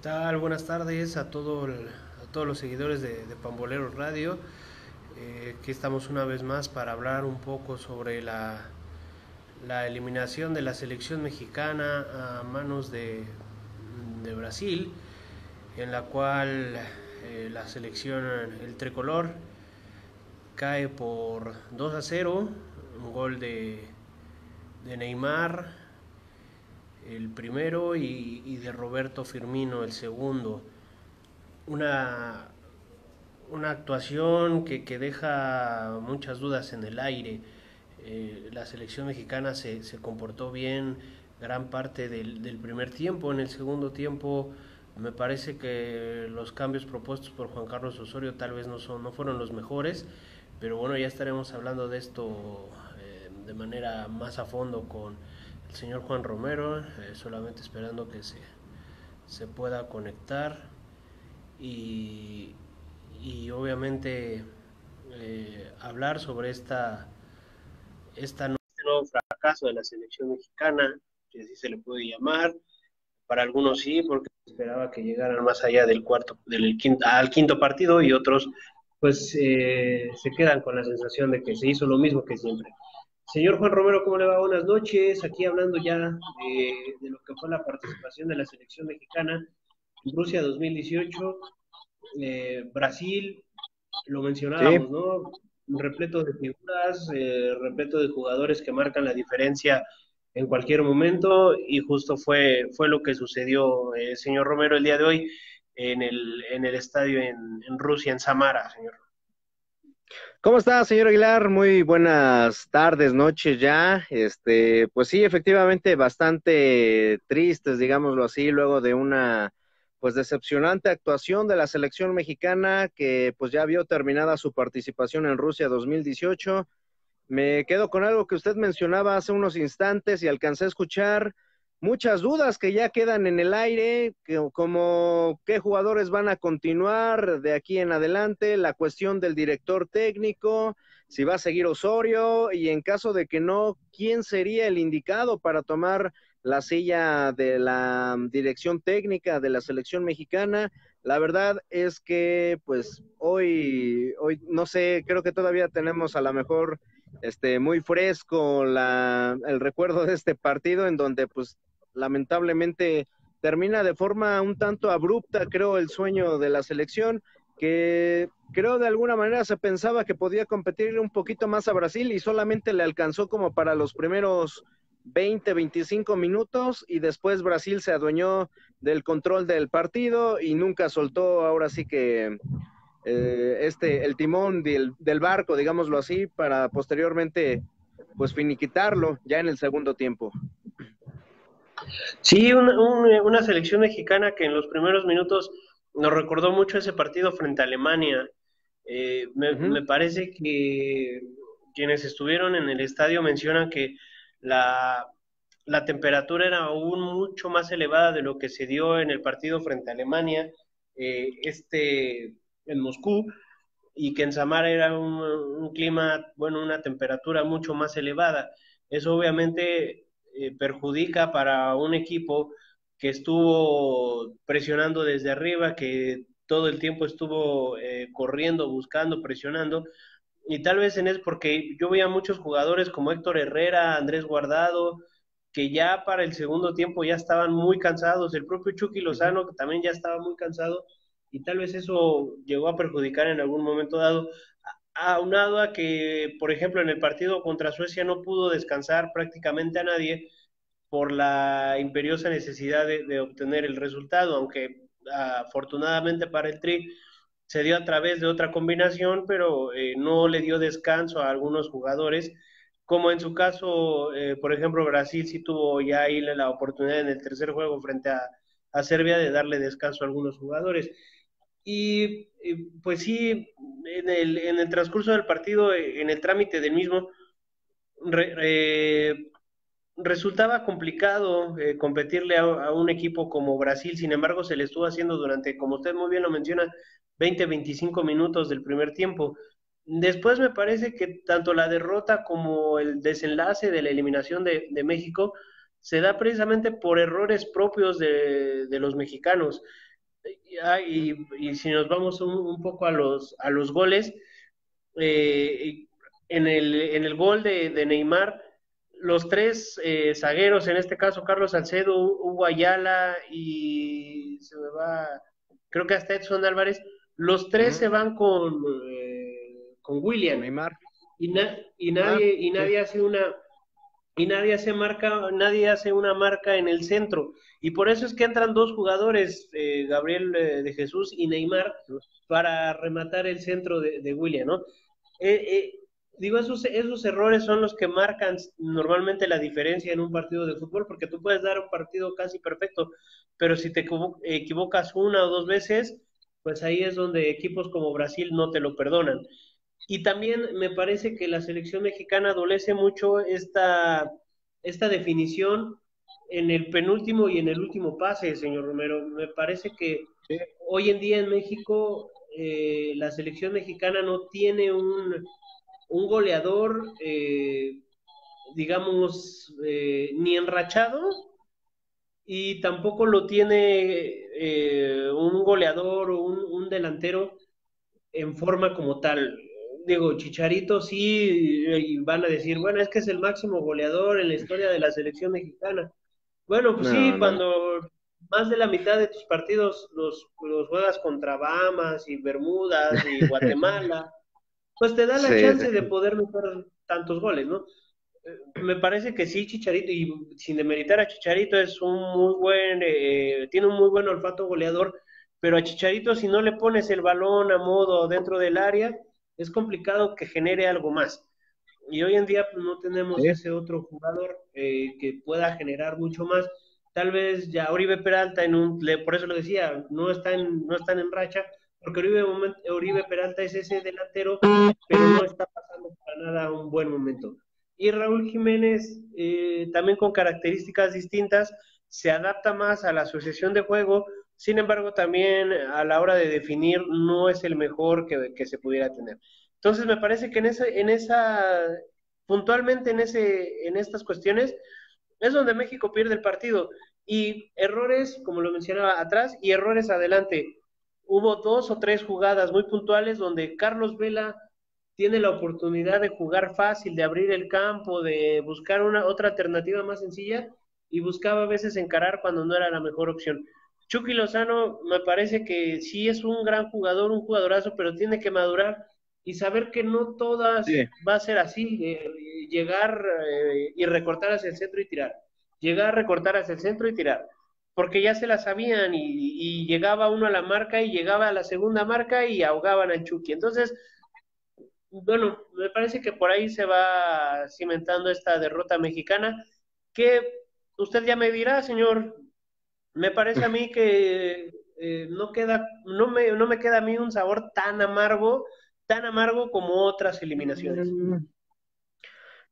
¿Qué tal? Buenas tardes a, todo a todos los seguidores de, de Pambolero Radio. Eh, aquí estamos una vez más para hablar un poco sobre la, la eliminación de la selección mexicana a manos de, de Brasil, en la cual eh, la selección, el tricolor, cae por 2 a 0, un gol de, de Neymar el primero y, de Roberto Firmino el segundo. Una, una actuación que, deja muchas dudas en el aire. Eh, la selección mexicana se, comportó bien gran parte del, primer tiempo. En el segundo tiempo me parece que los cambios propuestos por Juan Carlos Osorio tal vez no, son, no fueron los mejores, pero bueno, ya estaremos hablando de esto eh, de manera más a fondo con el señor Juan Romero, eh, solamente esperando que se, se pueda conectar y, y obviamente eh, hablar sobre esta, esta este nuevo fracaso de la selección mexicana, que así se le puede llamar. Para algunos sí, porque esperaba que llegaran más allá del cuarto, del quinto, al quinto partido y otros pues eh, se quedan con la sensación de que se hizo lo mismo que siempre. Señor Juan Romero, ¿cómo le va? Buenas noches. Aquí hablando ya de, lo que fue la participación de la selección mexicana en Rusia 2018. Eh, Brasil, lo mencionábamos, ¿no? Repleto de figuras, eh, repleto de jugadores que marcan la diferencia en cualquier momento y justo fue, fue lo que sucedió, eh, señor Romero, el día de hoy en el, en el estadio en, en Rusia, en Samara, señor. ¿Cómo está, señor Aguilar? Muy buenas tardes, noches ya. Este, pues sí, efectivamente, bastante tristes, digámoslo así, luego de una pues decepcionante actuación de la selección mexicana que pues ya vio terminada su participación en Rusia 2018. Me quedo con algo que usted mencionaba hace unos instantes y alcancé a escuchar muchas dudas que ya quedan en el aire, como qué jugadores van a continuar de aquí en adelante, la cuestión del director técnico, si va a seguir Osorio y en caso de que no, ¿quién sería el indicado para tomar la silla de la dirección técnica de la selección mexicana? La verdad es que pues hoy, hoy no sé, creo que todavía tenemos a lo mejor este muy fresco la, el recuerdo de este partido en donde pues lamentablemente termina de forma un tanto abrupta, creo, el sueño de la selección, que creo de alguna manera se pensaba que podía competir un poquito más a Brasil y solamente le alcanzó como para los primeros 20, 25 minutos y después Brasil se adueñó del control del partido y nunca soltó ahora sí que eh, este el timón del, del barco, digámoslo así, para posteriormente pues finiquitarlo ya en el segundo tiempo. Sí, una, selección mexicana que en los primeros minutos nos recordó mucho ese partido frente a Alemania. Eh, me, parece que quienes estuvieron en el estadio mencionan que la, temperatura era aún mucho más elevada de lo que se dio en el partido frente a Alemania, eh, este en Moscú, y que en Samara era un, un clima, bueno, una temperatura mucho más elevada. Eso obviamente eh, perjudica para un equipo que estuvo presionando desde arriba, que todo el tiempo estuvo eh, corriendo, buscando, presionando. Y tal vez en es porque yo veía muchos jugadores como Héctor Herrera, Andrés Guardado, que ya para el segundo tiempo ya estaban muy cansados. El propio Chucky Lozano, que también ya estaba muy cansado. Y tal vez eso llegó a perjudicar en algún momento dado aunado a que, por ejemplo, en el partido contra Suecia no pudo descansar prácticamente a nadie por la imperiosa necesidad de, obtener el resultado, aunque afortunadamente para el Tri se dio a través de otra combinación, pero eh, no le dio descanso a algunos jugadores, como en su caso, eh, por ejemplo, Brasil sí tuvo ya ahí la oportunidad en el tercer juego frente a, a Serbia de darle descanso a algunos jugadores. Y pues sí, en el, en el transcurso del partido, en el trámite del mismo, resultaba complicado eh, competirle a, un equipo como Brasil, sin embargo se le estuvo haciendo durante, como usted muy bien lo menciona, 20, 25 minutos del primer tiempo. Después me parece que tanto la derrota como el desenlace de la eliminación de, México se da precisamente por errores propios de los mexicanos. Y, si nos vamos un, poco a los, a los goles, eh, en, el, en el gol de, Neymar, los tres eh, zagueros, en este caso Carlos Salcedo, Hugo Ayala y se me va, creo que hasta Edson Álvarez, los tres se van con, eh, con William. Neymar. Y, y nadie, y nadie hace una y nadie hace marca, nadie hace una marca en el centro. Y por eso es que entran dos jugadores, eh, Gabriel eh, de Jesús y Neymar, para rematar el centro de, William, ¿no? Eh, digo, esos, esos errores son los que marcan normalmente la diferencia en un partido de fútbol, porque tú puedes dar un partido casi perfecto, pero si te equivocas una o dos veces, pues ahí es donde equipos como Brasil no te lo perdonan. Y también me parece que la selección mexicana adolece mucho esta, esta definición en el penúltimo y en el último pase, señor Romero. Me parece que hoy en día en México eh, la selección mexicana no tiene un, un goleador, eh, digamos, eh, ni enrachado y tampoco lo tiene un goleador o un, un delantero en forma como tal digo, Chicharito sí, y van a decir, bueno, es que es el máximo goleador en la historia de la selección mexicana. Bueno, pues sí, cuando más de la mitad de tus partidos los, los juegas contra Bahamas y Bermudas y Guatemala, pues te da la chance de poder meter tantos goles, ¿no? Eh, me parece que sí, Chicharito, y sin demeritar a Chicharito, es un muy buen, eh, tiene un muy buen olfato goleador, pero a Chicharito si no le pones el balón a modo dentro del área, es complicado que genere algo más. Y hoy en día pues, no tenemos ese otro jugador eh, que pueda generar mucho más. Tal vez ya Oribe Peralta, en un, por eso lo decía, no están, no están en racha, porque Oribe, Oribe Peralta es ese delantero, pero no está pasando para nada un buen momento. Y Raúl Jiménez, eh, también con características distintas, se adapta más a la asociación de juego, sin embargo, también a la hora de definir no es el mejor que, se pudiera tener. Entonces, me parece que en esa, en esa, puntualmente en, ese, en estas cuestiones, es donde México pierde el partido. Y errores, como lo mencionaba atrás, y errores adelante. Hubo dos o tres jugadas muy puntuales donde Carlos Vela tiene la oportunidad de jugar fácil, de abrir el campo, de buscar una otra alternativa más sencilla y buscaba a veces encarar cuando no era la mejor opción. Chucky Lozano me parece que sí es un gran jugador, un jugadorazo, pero tiene que madurar y saber que no todas va a ser así, llegar eh, y recortar hacia el centro y tirar, llegar, recortar hacia el centro y tirar, porque ya se la sabían y, llegaba uno a la marca y llegaba a la segunda marca y ahogaban a Chucky. Entonces, bueno, me parece que por ahí se va cimentando esta derrota mexicana, que usted ya me dirá, señor, me parece a mí que eh, no queda, no me, no me queda a mí un sabor tan amargo, tan amargo como otras eliminaciones.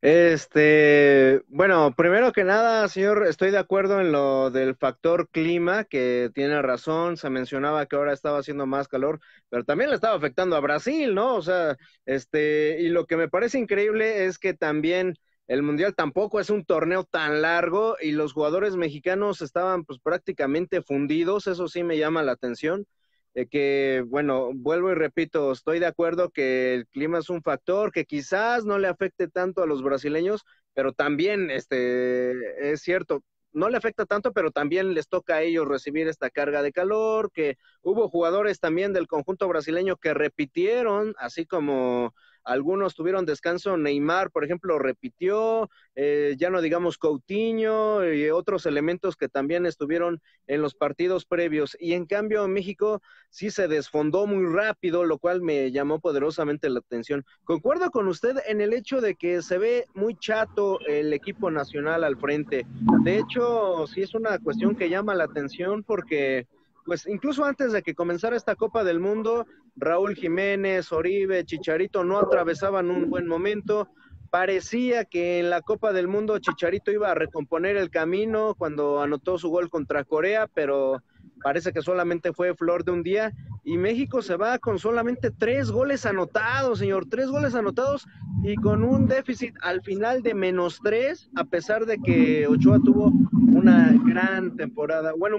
Este, bueno, primero que nada, señor, estoy de acuerdo en lo del factor clima, que tiene razón, se mencionaba que ahora estaba haciendo más calor, pero también le estaba afectando a Brasil, ¿no? O sea, este, y lo que me parece increíble es que también el Mundial tampoco es un torneo tan largo y los jugadores mexicanos estaban pues prácticamente fundidos, eso sí me llama la atención. Eh, que, bueno, vuelvo y repito, estoy de acuerdo que el clima es un factor que quizás no le afecte tanto a los brasileños, pero también, este, es cierto, no le afecta tanto, pero también les toca a ellos recibir esta carga de calor, que hubo jugadores también del conjunto brasileño que repitieron, así como algunos tuvieron descanso, Neymar, por ejemplo, repitió, eh, ya no digamos Coutinho y otros elementos que también estuvieron en los partidos previos. Y en cambio México sí se desfondó muy rápido, lo cual me llamó poderosamente la atención. Concuerdo con usted en el hecho de que se ve muy chato el equipo nacional al frente. De hecho, sí es una cuestión que llama la atención porque pues incluso antes de que comenzara esta Copa del Mundo, Raúl Jiménez, Oribe, Chicharito no atravesaban un buen momento. Parecía que en la Copa del Mundo Chicharito iba a recomponer el camino cuando anotó su gol contra Corea, pero parece que solamente fue flor de un día. Y México se va con solamente tres goles anotados, señor, tres goles anotados y con un déficit al final de menos tres, a pesar de que Ochoa tuvo una gran temporada. Bueno,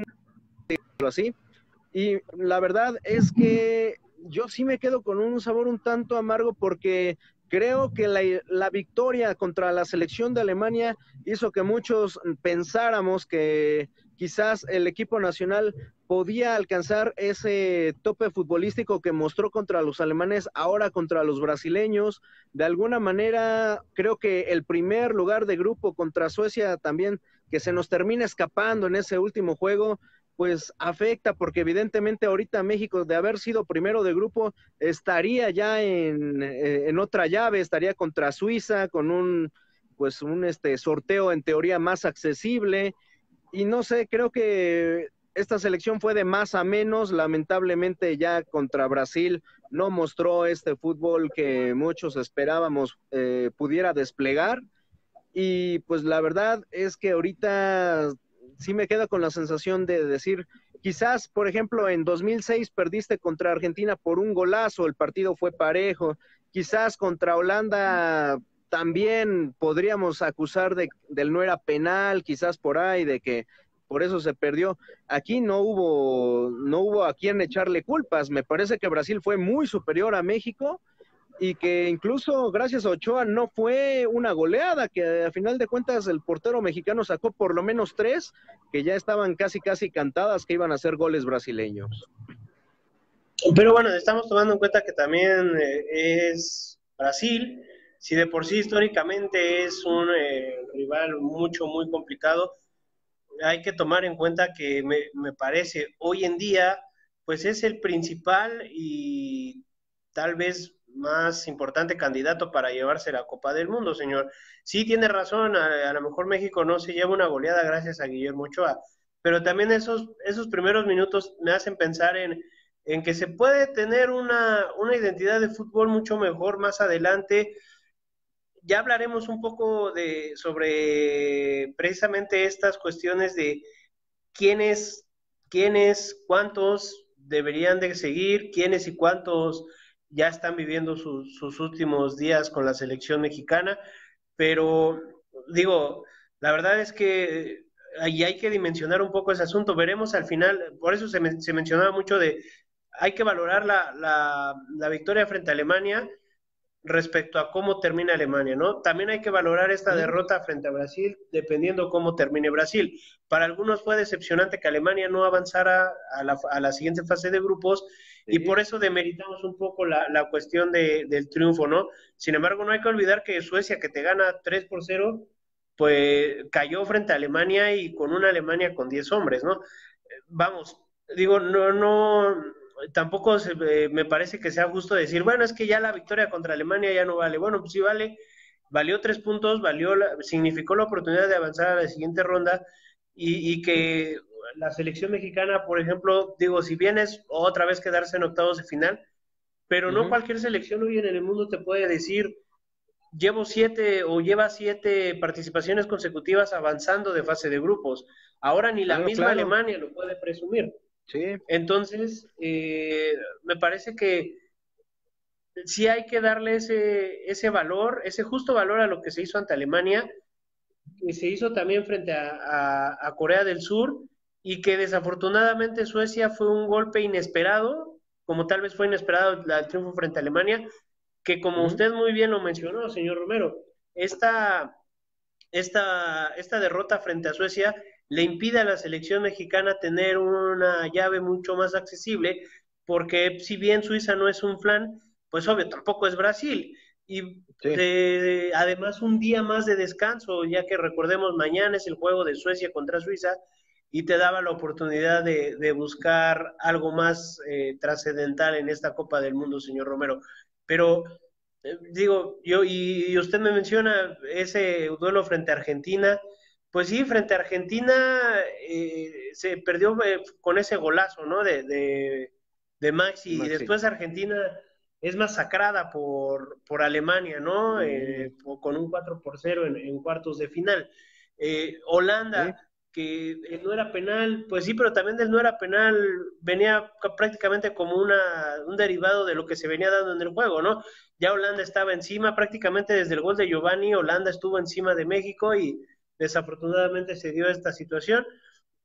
así. Y la verdad es que yo sí me quedo con un sabor un tanto amargo porque creo que la, la, victoria contra la selección de Alemania hizo que muchos pensáramos que quizás el equipo nacional podía alcanzar ese tope futbolístico que mostró contra los alemanes, ahora contra los brasileños. De alguna manera, creo que el primer lugar de grupo contra Suecia también, que se nos termina escapando en ese último juego, pues afecta porque evidentemente ahorita México de haber sido primero de grupo estaría ya en, eh, en otra llave, estaría contra Suiza con un pues un este sorteo en teoría más accesible. Y no sé, creo que esta selección fue de más a menos, lamentablemente ya contra Brasil no mostró este fútbol que muchos esperábamos eh, pudiera desplegar. Y pues la verdad es que ahorita sí me queda con la sensación de decir, quizás, por ejemplo, en 2006 perdiste contra Argentina por un golazo, el partido fue parejo, quizás contra Holanda también podríamos acusar de del no era penal, quizás por ahí, de que por eso se perdió. Aquí no hubo, no hubo a quien echarle culpas. Me parece que Brasil fue muy superior a México y que incluso gracias a Ochoa no fue una goleada, que a final de cuentas el portero mexicano sacó por lo menos tres, que ya estaban casi casi cantadas que iban a ser goles brasileños. Pero bueno, estamos tomando en cuenta que también eh, es Brasil, si de por sí históricamente es un eh, rival mucho, muy complicado, hay que tomar en cuenta que me, me parece hoy en día, pues es el principal y tal vez más importante candidato para llevarse la Copa del Mundo, señor. Sí tiene razón, a, lo mejor México no se lleva una goleada gracias a Guillermo Ochoa, pero también esos, esos primeros minutos me hacen pensar en, en que se puede tener una, una identidad de fútbol mucho mejor más adelante. Ya hablaremos un poco de, sobre precisamente estas cuestiones de quiénes, quiénes, cuántos deberían de seguir, quiénes y cuántos ya están viviendo sus, últimos días con la selección mexicana, pero digo, la verdad es que ahí hay que dimensionar un poco ese asunto. Veremos al final, por eso se, se mencionaba mucho de, hay que valorar la, la, la, victoria frente a Alemania respecto a cómo termina Alemania, ¿no? También hay que valorar esta derrota frente a Brasil, dependiendo cómo termine Brasil. Para algunos fue decepcionante que Alemania no avanzara a la, a la siguiente fase de grupos y por eso demeritamos un poco la, la cuestión de, del triunfo, ¿no? Sin embargo, no hay que olvidar que Suecia, que te gana 3 por 0, pues cayó frente a Alemania y con una Alemania con 10 hombres, ¿no? Vamos, digo, no, no, tampoco eh, me parece que sea justo decir, bueno, es que ya la victoria contra Alemania ya no vale. Bueno, pues sí vale, valió tres puntos, valió, significó la oportunidad de avanzar a la siguiente ronda y, y que la selección mexicana, por ejemplo, digo, si bien es otra vez quedarse en octavos de final, pero no cualquier selección hoy en el mundo te puede decir, llevo siete o lleva siete participaciones consecutivas avanzando de fase de grupos. Ahora ni la misma Alemania lo puede presumir. Sí. Entonces, eh, me parece que sí hay que darle ese, ese valor, ese justo valor a lo que se hizo ante Alemania, que se hizo también frente a, a Corea del Sur, y que desafortunadamente Suecia fue un golpe inesperado, como tal vez fue inesperado el triunfo frente a Alemania, que como usted muy bien lo mencionó, señor Romero, esta, esta, esta derrota frente a Suecia le impide a la selección mexicana tener una llave mucho más accesible, porque si bien Suiza no es un flan, pues obvio, tampoco es Brasil. Y además un día más de descanso, ya que recordemos, mañana es el juego de Suecia contra Suiza, y te daba la oportunidad de, buscar algo más eh, trascendental en esta Copa del Mundo, señor Romero. Pero eh, digo, yo y, usted me menciona ese duelo frente a Argentina. Pues sí, frente a Argentina eh, se perdió con ese golazo, ¿no? De, de, Maxi, y después Argentina es masacrada por, por Alemania, ¿no? con un 4 por 0 en, cuartos de final. Holanda que el no era penal, pues sí, pero también del no era penal venía prácticamente como una, un derivado de lo que se venía dando en el juego, ¿no? Ya Holanda estaba encima, prácticamente desde el gol de Giovanni, Holanda estuvo encima de México y desafortunadamente se dio esta situación.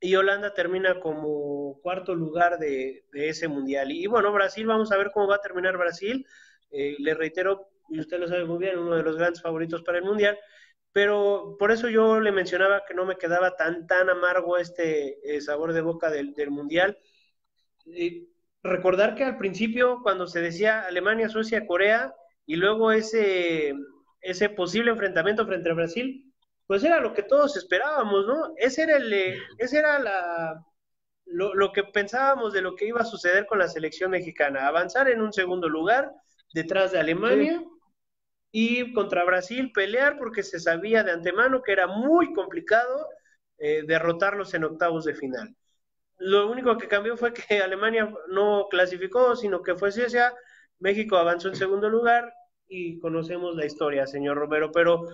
y Holanda termina como cuarto lugar de, ese mundial. Y, bueno, Brasil, vamos a ver cómo va a terminar Brasil. Eh, le reitero, y usted lo sabe muy bien, uno de los grandes favoritos para el mundial. Pero por eso yo le mencionaba que no me quedaba tan, tan amargo este eh, sabor de boca del, mundial. recordar que al principio, cuando se decía Alemania, Suecia, Corea, y luego ese, ese posible enfrentamiento frente a Brasil, pues era lo que todos esperábamos, ¿no? Ese era, el, eh, ese era la, lo, que pensábamos de lo que iba a suceder con la selección mexicana, avanzar en un segundo lugar detrás de Alemania y contra Brasil pelear porque se sabía de antemano que era muy complicado eh, derrotarlos en octavos de final. Lo único que cambió fue que Alemania no clasificó, sino que fue Suecia, México avanzó en segundo lugar y conocemos la historia, señor Romero, pero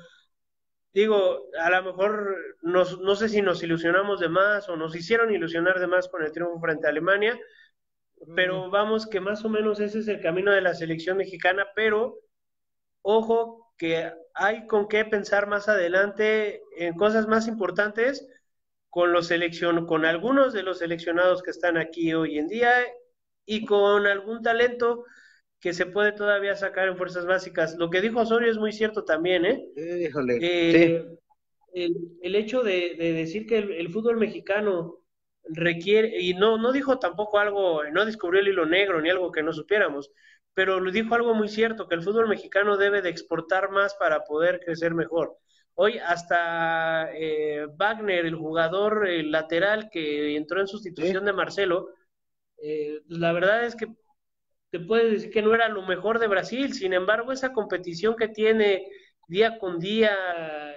digo, a lo mejor no sé si nos ilusionamos de más o nos hicieron ilusionar de más con el triunfo frente a Alemania, pero vamos que más o menos ese es el camino de la selección mexicana, pero ojo que hay con qué pensar más adelante en cosas más importantes con los seleccion con algunos de los seleccionados que están aquí hoy en día y con algún talento que se puede todavía sacar en fuerzas básicas. Lo que dijo Osorio es muy cierto también, ¿eh? Híjole. Eh, el, hecho de, decir que el, fútbol mexicano requiere, y no, no dijo tampoco algo, no descubrió el hilo negro ni algo que no supiéramos, pero dijo algo muy cierto, que el fútbol mexicano debe de exportar más para poder crecer mejor. Hoy hasta eh, Wagner, el jugador lateral que entró en sustitución de Marcelo, eh, la verdad es que te puede decir que no era lo mejor de Brasil, sin embargo, esa competición que tiene día con día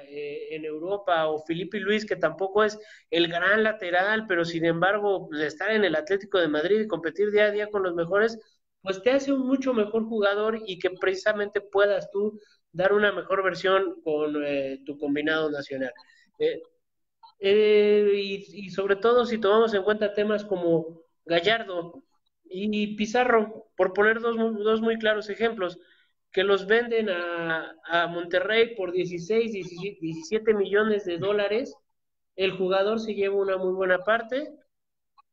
eh, en Europa, o Felipe Luis, que tampoco es el gran lateral, pero sin embargo, estar en el Atlético de Madrid y competir día a día con los mejores, pues te hace un mucho mejor jugador y que precisamente puedas tú dar una mejor versión con eh, tu combinado nacional. Eh, y, y sobre todo si tomamos en cuenta temas como Gallardo, y Pizarro, por poner dos, dos muy claros ejemplos, que los venden a, Monterrey por 16, 17 millones de dólares, el jugador se lleva una muy buena parte,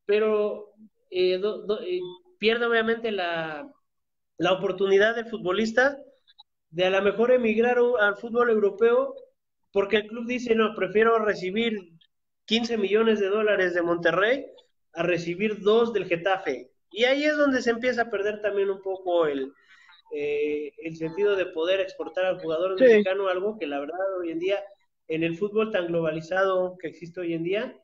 pero eh, eh, pierde obviamente la, la oportunidad del futbolista de a lo mejor emigrar al fútbol europeo porque el club dice, no, prefiero recibir 15 millones de dólares de Monterrey a recibir dos del Getafe. Y ahí es donde se empieza a perder también un poco el, eh, el sentido de poder exportar al jugador mexicano, algo que la verdad hoy en día, en el fútbol tan globalizado que existe hoy en día,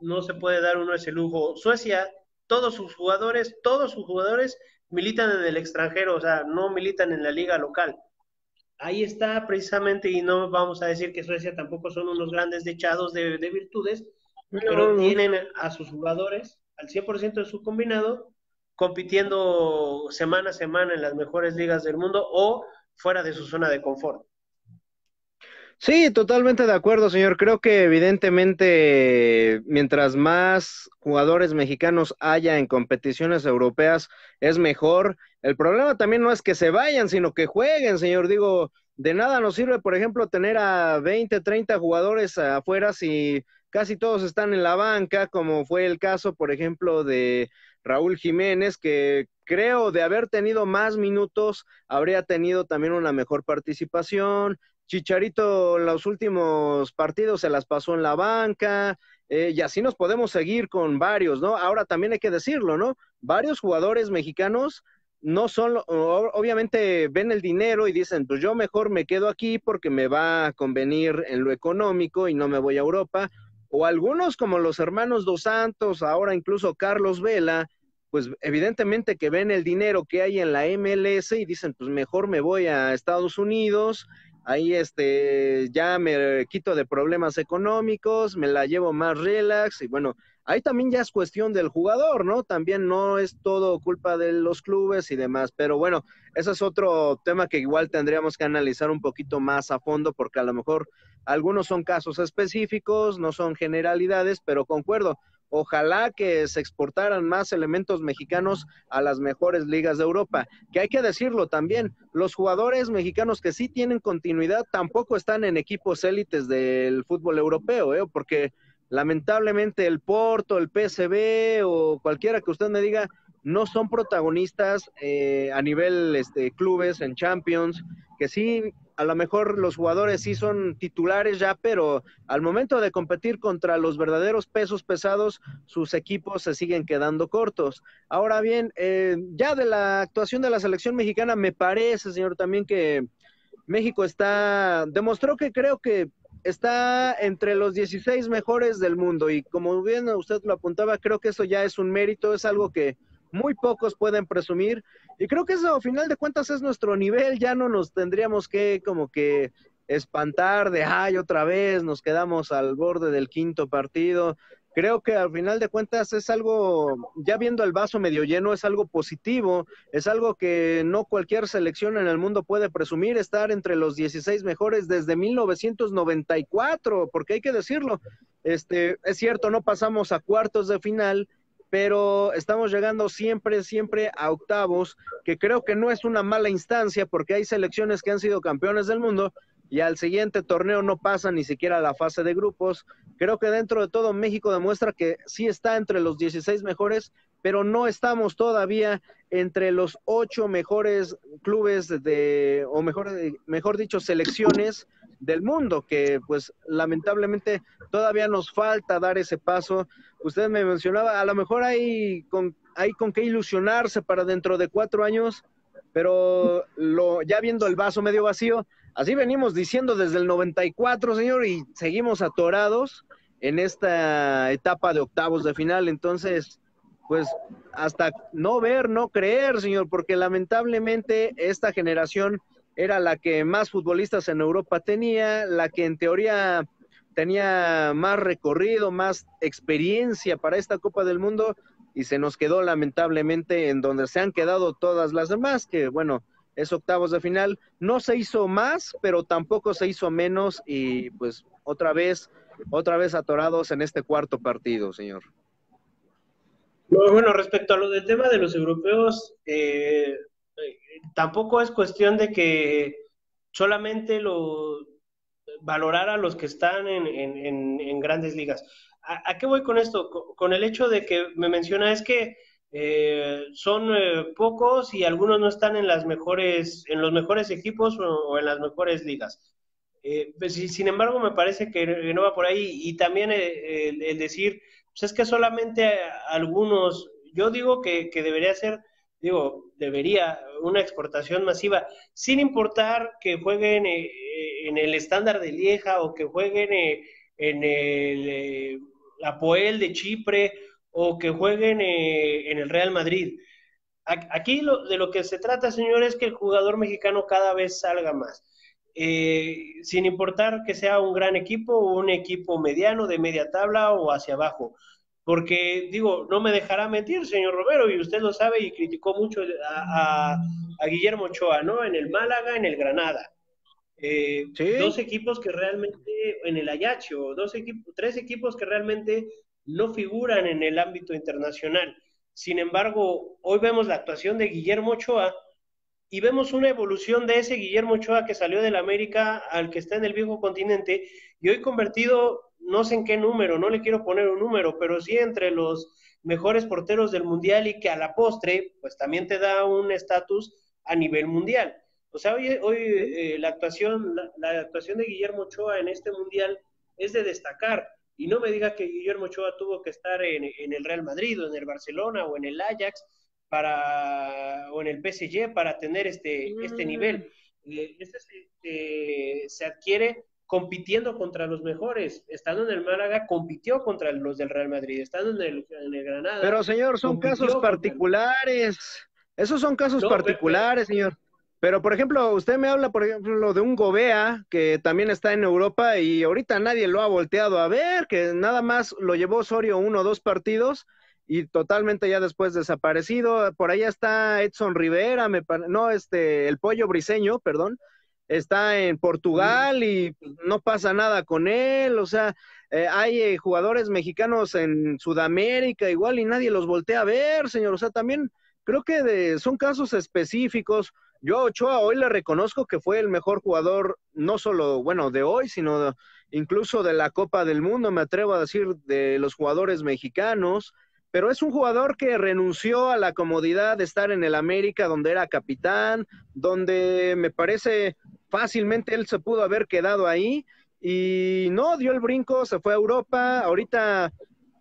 no se puede dar uno ese lujo. Suecia, todos sus jugadores, todos sus jugadores militan en el extranjero, o sea, no militan en la liga local. Ahí está precisamente, y no vamos a decir que Suecia tampoco son unos grandes dechados de, virtudes, pero tienen a sus jugadores al 100% de su combinado compitiendo semana a semana en las mejores ligas del mundo o fuera de su zona de confort. Sí, totalmente de acuerdo, señor. Creo que evidentemente mientras más jugadores mexicanos haya en competiciones europeas es mejor. El problema también no es que se vayan, sino que jueguen, señor. Digo, de nada nos sirve, por ejemplo, tener a 20, 30 jugadores afuera si casi todos están en la banca, como fue el caso, por ejemplo, de Raúl Jiménez, que creo de haber tenido más minutos, habría tenido también una mejor participación. Chicharito los últimos partidos se las pasó en la banca, eh, y así nos podemos seguir con varios, ¿no? Ahora también hay que decirlo, ¿no? Varios jugadores mexicanos no son, obviamente ven el dinero y dicen, pues yo mejor me quedo aquí porque me va a convenir en lo económico y no me voy a Europa. O algunos como los hermanos Dos Santos, ahora incluso Carlos Vela, pues evidentemente que ven el dinero que hay en la MLS y dicen, pues mejor me voy a Estados Unidos, ahí este ya me quito de problemas económicos, me la llevo más relax y bueno, ahí también ya es cuestión del jugador, ¿no? También no es todo culpa de los clubes y demás, pero bueno, ese es otro tema que igual tendríamos que analizar un poquito más a fondo porque a lo mejor algunos son casos específicos, no son generalidades, pero concuerdo, Ojalá que se exportaran más elementos mexicanos a las mejores ligas de Europa. Que hay que decirlo también, los jugadores mexicanos que sí tienen continuidad tampoco están en equipos élites del fútbol europeo, ¿eh? porque lamentablemente el Porto, el PSV o cualquiera que usted me diga, no son protagonistas eh, a nivel este, clubes en Champions, que sí, a lo mejor los jugadores sí son titulares ya, pero al momento de competir contra los verdaderos pesos pesados, sus equipos se siguen quedando cortos. Ahora bien, eh, ya de la actuación de la selección mexicana, me parece, señor, también que México está, demostró que creo que está entre los 16 mejores del mundo y como bien usted lo apuntaba, creo que eso ya es un mérito, es algo que muy pocos pueden presumir. Y creo que eso a final de cuentas es nuestro nivel, ya no nos tendríamos que como que espantar de, ay, otra vez nos quedamos al borde del quinto partido. Creo que al final de cuentas es algo, ya viendo el vaso medio lleno, es algo positivo, es algo que no cualquier selección en el mundo puede presumir, estar entre los 16 mejores desde 1994, porque hay que decirlo, este, es cierto, no pasamos a cuartos de final, pero estamos llegando siempre, siempre a octavos, que creo que no es una mala instancia porque hay selecciones que han sido campeones del mundo y al siguiente torneo no pasan ni siquiera a la fase de grupos. Creo que dentro de todo México demuestra que sí está entre los 16 mejores, pero no estamos todavía entre los ocho mejores clubes de, o mejor, mejor dicho, selecciones del mundo, que pues lamentablemente todavía nos falta dar ese paso. Usted me mencionaba, a lo mejor hay con, hay con qué ilusionarse para dentro de cuatro años, pero lo, ya viendo el vaso medio vacío, así venimos diciendo desde el 94, señor, y seguimos atorados en esta etapa de octavos de final. Entonces, pues hasta no ver, no creer, señor, porque lamentablemente esta generación era la que más futbolistas en Europa tenía, la que en teoría tenía más recorrido, más experiencia para esta Copa del Mundo y se nos quedó lamentablemente en donde se han quedado todas las demás, que bueno, es octavos de final. No se hizo más, pero tampoco se hizo menos y pues otra vez, otra vez atorados en este cuarto partido, señor. Bueno, respecto a lo del tema de los europeos, eh, tampoco es cuestión de que solamente lo valorar a los que están en, grandes ligas. ¿A, qué voy con esto? Con, el hecho de que me menciona es que eh, son eh, pocos y algunos no están en las mejores, en los mejores equipos o, en las mejores ligas. Eh, pues, sin embargo, me parece que no va por ahí y también el, decir, pues es que solamente algunos, yo digo que, que debería ser digo, debería una exportación masiva, sin importar que jueguen eh, en el estándar de Lieja o que jueguen eh, en el eh, Apoel de Chipre o que jueguen en el Real Madrid. Aquí de lo que se trata, señores, es que el jugador mexicano cada vez salga más. sin importar que sea un gran equipo o un equipo mediano, de media tabla o hacia abajo porque digo, no me dejará mentir, señor Romero, y usted lo sabe y criticó mucho a, Guillermo Ochoa, ¿no? En el Málaga, en el Granada. Eh, dos equipos que realmente, en el Ayacho, dos equipos, tres equipos que realmente no figuran en el ámbito internacional. Sin embargo, hoy vemos la actuación de Guillermo Ochoa y vemos una evolución de ese Guillermo Ochoa que salió del América al que está en el viejo continente y hoy convertido no sé en qué número, no le quiero poner un número, pero sí entre los mejores porteros del mundial y que a la postre, pues también te da un estatus a nivel mundial. O sea, hoy, hoy eh, la, actuación, la, actuación de Guillermo Ochoa en este mundial es de destacar. Y no me diga que Guillermo Ochoa tuvo que estar en, el Real Madrid o en el Barcelona o en el Ajax para, o en el PSG para tener este, este nivel. Mm. Eh, este se adquiere compitiendo contra los mejores. Estando en el Málaga, compitió contra los del Real Madrid. Estando en el, en el Granada. Pero, señor, son casos particulares. Esos son casos particulares, señor. Pero, por ejemplo, usted me habla, por ejemplo, de un Gobea que también está en Europa y ahorita nadie lo ha volteado a ver, que nada más lo llevó Osorio uno o dos partidos y totalmente ya después desaparecido. Por allá está Edson Rivera, me no, este, el pollo briseño, perdón, está en Portugal y no pasa nada con él, o sea, eh, hay eh, jugadores mexicanos en Sudamérica igual y nadie los voltea a ver, señor, o sea, también creo que de, son casos específicos. Yo a Ochoa hoy le reconozco que fue el mejor jugador, no solo, bueno, de hoy, sino incluso de la Copa del Mundo, me atrevo a decir, de los jugadores mexicanos, pero es un jugador que renunció a la comodidad de estar en el América, donde era capitán, donde me parece fácilmente él se pudo haber quedado ahí. Y no dio el brinco, se fue a Europa, ahorita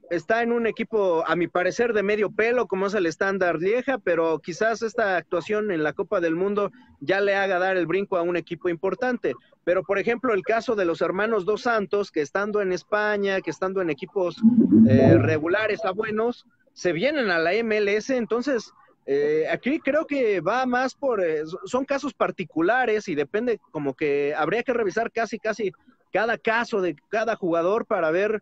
está en un equipo, a mi parecer, de medio pelo, como es el estándar Lieja, pero quizás esta actuación en la Copa del Mundo ya le haga dar el brinco a un equipo importante. Pero, por ejemplo, el caso de los hermanos Dos Santos, que estando en España, que estando en equipos eh, regulares a buenos, se vienen a la MLS, entonces... Eh, aquí creo que va más por, eh, son casos particulares y depende como que habría que revisar casi, casi cada caso de cada jugador para ver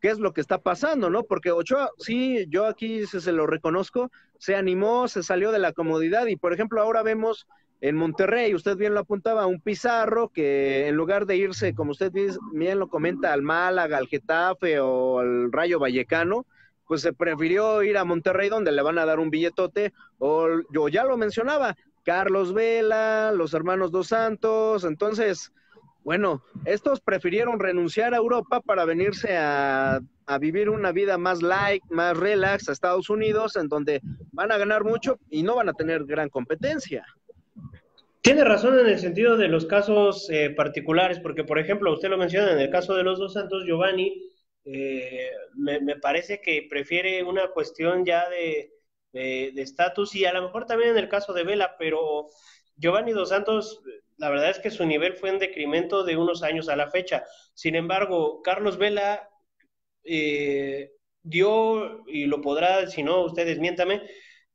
qué es lo que está pasando, ¿no? Porque Ochoa, sí, yo aquí se, se, lo reconozco, se animó, se salió de la comodidad y, por ejemplo, ahora vemos en Monterrey, usted bien lo apuntaba, un Pizarro que en lugar de irse, como usted bien lo comenta, al Málaga, al Getafe o al Rayo Vallecano, pues se prefirió ir a Monterrey donde le van a dar un billetote, o yo ya lo mencionaba, Carlos Vela, los hermanos Dos Santos, entonces bueno, estos prefirieron renunciar a Europa para venirse a, vivir una vida más light, más relax a Estados Unidos, en donde van a ganar mucho y no van a tener gran competencia. Tiene razón en el sentido de los casos eh, particulares, porque por ejemplo, usted lo menciona, en el caso de los dos santos, Giovanni, eh, me, parece que prefiere una cuestión ya de estatus y a lo mejor también en el caso de Vela, pero Giovanni dos Santos la verdad es que su nivel fue en decremento de unos años a la fecha. Sin embargo, Carlos Vela eh, dio, y lo podrá, si no, ustedes miéntame,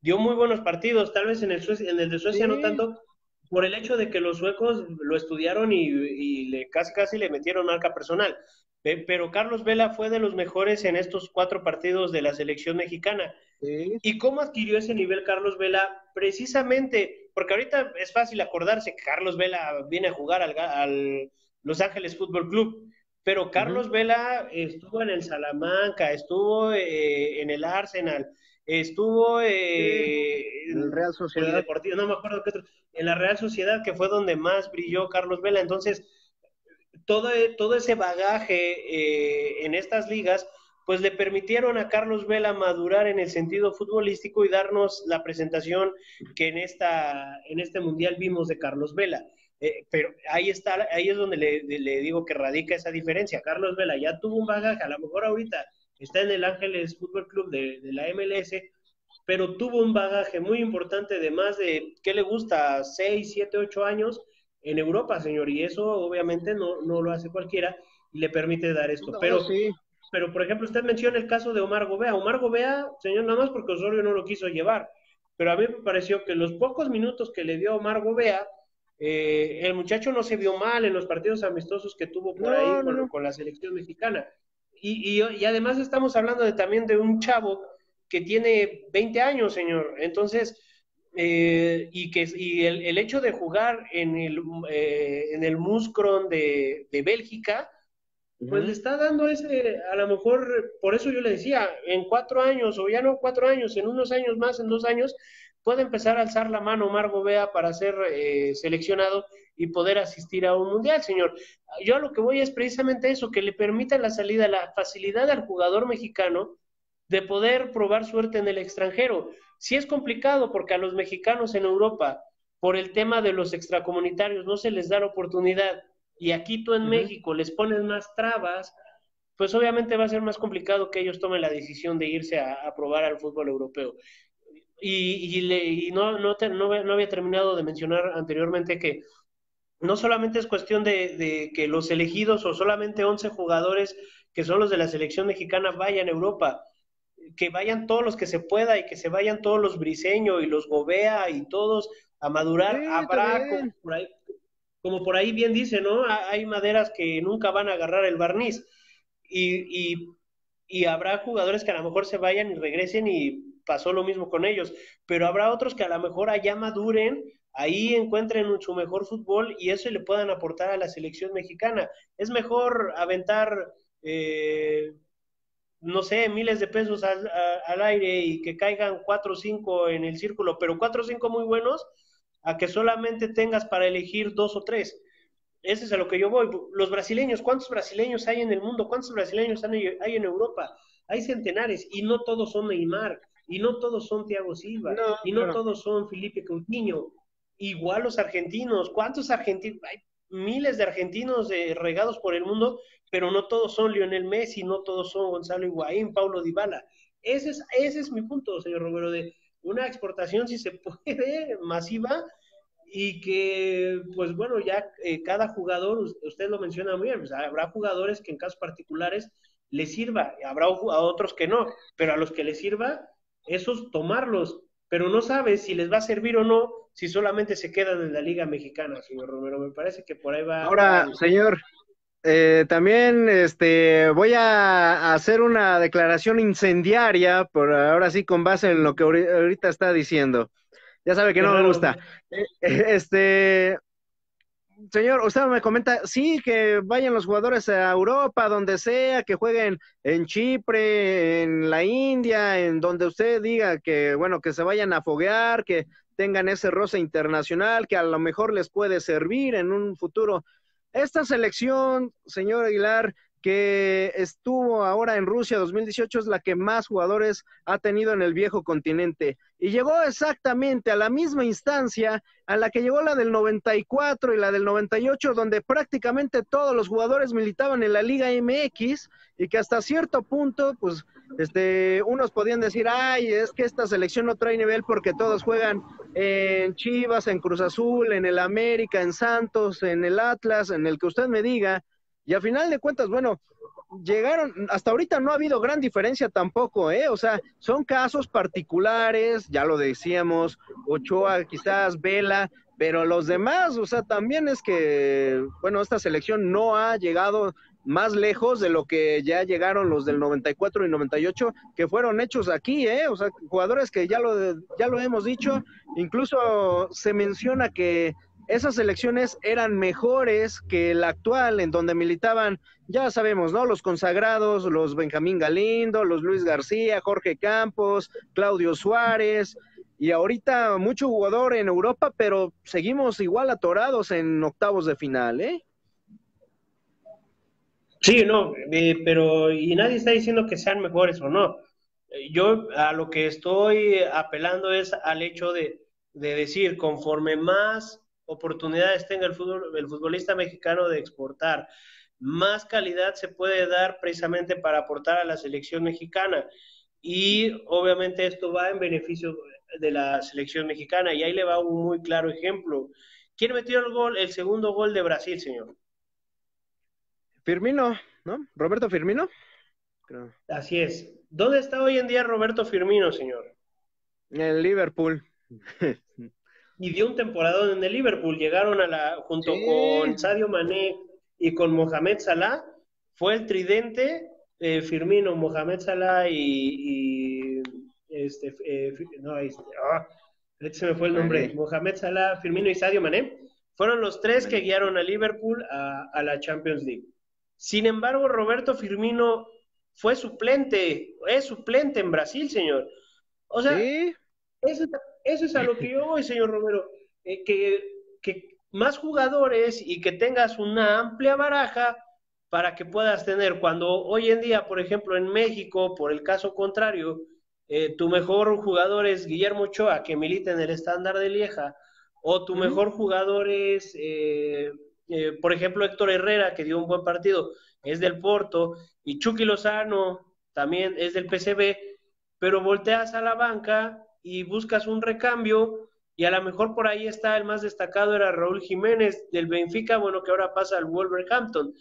dio muy buenos partidos, tal vez en el, en el de Suecia no tanto, por el hecho de que los suecos lo estudiaron y, le, casi casi le metieron marca personal. Pero Carlos Vela fue de los mejores en estos cuatro partidos de la selección mexicana. ¿Y cómo adquirió ese nivel Carlos Vela? Precisamente porque ahorita es fácil acordarse que Carlos Vela viene a jugar al, Los Ángeles Fútbol Club, pero Carlos Vela estuvo en el Salamanca, estuvo eh, en el Arsenal, estuvo eh, en el Real Sociedad. Deportivo, no me acuerdo qué otro, en la Real Sociedad, que fue donde más brilló Carlos Vela. Entonces, todo, todo ese bagaje eh, en estas ligas pues le permitieron a Carlos Vela madurar en el sentido futbolístico y darnos la presentación que en, esta, en este mundial vimos de Carlos Vela. Eh, pero ahí está, ahí es donde le, digo que radica esa diferencia. Carlos Vela ya tuvo un bagaje, a lo mejor ahorita está en el Ángeles Fútbol Club de, de, la MLS, pero tuvo un bagaje muy importante de más de, ¿qué le gusta? 6, 7, 8 años en Europa, señor, y eso obviamente no, no lo hace cualquiera y le permite dar esto. pero sí pero por ejemplo, usted menciona el caso de Omar Gobea. Omar Gobea, señor, nada más porque Osorio no lo quiso llevar, pero a mí me pareció que los pocos minutos que le dio Omar Gobea, eh, el muchacho no se vio mal en los partidos amistosos que tuvo por ahí con, la selección mexicana. Y, y, además estamos hablando de, también de un chavo que tiene 20 años, señor. Entonces, eh, y que y el, el, hecho de jugar en el, eh, en el Muscron de, de Bélgica, pues le está dando ese, a lo mejor, por eso yo le decía, en cuatro años, o ya no cuatro años, en unos años más, en dos años, puede empezar a alzar la mano Margo Bea para ser eh, seleccionado y poder asistir a un mundial, señor. Yo a lo que voy es precisamente eso, que le permita la salida, la facilidad al jugador mexicano de poder probar suerte en el extranjero. Sí es complicado porque a los mexicanos en Europa, por el tema de los extracomunitarios, no se les da la oportunidad y aquí tú en México les pones más trabas, pues obviamente va a ser más complicado que ellos tomen la decisión de irse a, probar al fútbol europeo. Y, y, no, no, no, había terminado de mencionar anteriormente que no solamente es cuestión de, de, que los elegidos o solamente 11 jugadores que son los de la selección mexicana vayan a Europa, que vayan todos los que se pueda y que se vayan todos los Briseño y los Gobea y todos a madurar. Habrá por ahí, como por ahí bien dice, ¿no? Hay maderas que nunca van a agarrar el barniz y, y, habrá jugadores que a lo mejor se vayan y regresen y pasó lo mismo con ellos, pero habrá otros que a lo mejor allá maduren, ahí encuentren su mejor fútbol y eso le puedan aportar a la selección mexicana. Es mejor aventar, eh, no sé, miles de pesos al, al, aire y que caigan cuatro o cinco en el círculo, pero cuatro o cinco muy buenos, a que solamente tengas para elegir dos o tres. Ese es a lo que yo voy. Los brasileños, ¿cuántos brasileños hay en el mundo? ¿Cuántos brasileños hay en Europa? Hay centenares y no todos son Neymar, y no todos son Thiago Silva, y no, todos son Felipe Coutinho. Igual los argentinos, ¿cuántos argentinos? Hay miles de argentinos regados por el mundo, pero no todos son Lionel Messi, no todos son Gonzalo Higuaín, Paulo Dybala. Ese es, ese es mi punto, señor Romero, de una exportación, si se puede, masiva, y que, pues bueno, ya eh, cada jugador, usted lo menciona muy bien, pues, habrá jugadores que en casos particulares les sirva, habrá a otros que no, pero a los que les sirva, esos tomarlos, pero no sabes si les va a servir o no si solamente se quedan en la Liga Mexicana, señor Romero. Me parece que por ahí va. Ahora, señor, eh, también este, voy a hacer una declaración incendiaria, por ahora sí con base en lo que ahorita está diciendo. Ya sabe que no me gusta. Eh, este, señor, usted me comenta, sí, que vayan los jugadores a Europa, donde sea, que jueguen en Chipre, en la India, en donde usted diga que, bueno, que se vayan a foguear, que tengan ese roce internacional, que a lo mejor les puede servir en un futuro. Esta selección, señor Aguilar, que estuvo ahora en Rusia 2018 es la que más jugadores ha tenido en el viejo continente y llegó exactamente a la misma instancia a la que llegó la del 94 y la del 98 donde prácticamente todos los jugadores militaban en la Liga MX y que hasta cierto punto pues este unos podían decir, "Ay, es que esta selección no trae nivel porque todos juegan en Chivas, en Cruz Azul, en el América, en Santos, en el Atlas, en el que usted me diga." Y a final de cuentas, bueno, llegaron, hasta ahorita no ha habido gran diferencia tampoco, ¿eh? O sea, son casos particulares, ya lo decíamos, Ochoa, quizás Vela, pero los demás, o sea, también es que, bueno, esta selección no ha llegado más lejos de lo que ya llegaron los del 94 y 98, que fueron hechos aquí, ¿eh? O sea, jugadores que ya lo, ya lo hemos dicho, incluso se menciona que esas elecciones eran mejores que la actual, en donde militaban, ya sabemos, ¿no? Los consagrados, los Benjamín Galindo, los Luis García, Jorge Campos, Claudio Suárez, y ahorita mucho jugador en Europa, pero seguimos igual atorados en octavos de final, ¿eh? Sí, no, eh, pero y nadie está diciendo que sean mejores o no. Yo a lo que estoy apelando es al hecho de decir, conforme más oportunidades tenga el, fútbol, el futbolista mexicano de exportar, más calidad se puede dar precisamente para aportar a la selección mexicana. Y obviamente esto va en beneficio de la selección mexicana. Y ahí le va un muy claro ejemplo. ¿Quién metió el gol, el segundo gol de Brasil, señor? Firmino, ¿no? Roberto Firmino. Así es. ¿Dónde está hoy en día Roberto Firmino, señor? En Liverpool. y dio un temporada en el Liverpool. Llegaron a la, junto con Sadio Mané y con Mohamed Salah, fue el tridente, eh, Firmino, Mohamed Salah y, este, eh, no, este, se me fue el nombre, Mohamed Salah, Firmino y Sadio Mané, fueron los tres que guiaron a Liverpool a, la Champions League. Sin embargo, Roberto Firmino fue suplente, es suplente en Brasil, señor. O sea, eso, eso es a lo que yo voy, señor Romero, eh, que, que más jugadores y que tengas una amplia baraja para que puedas tener, cuando hoy en día, por ejemplo, en México, por el caso contrario, eh, tu mejor jugador es Guillermo Ochoa, que milita en el estándar de Lieja, o tu mejor jugador es, eh, por ejemplo, Héctor Herrera, que dio un buen partido, es del Porto, y Chucky Lozano también es del PCB, pero volteas a la banca y buscas un recambio y a lo mejor por ahí está el más destacado era Raúl Jiménez del Benfica, bueno, que ahora pasa al Wolverhampton.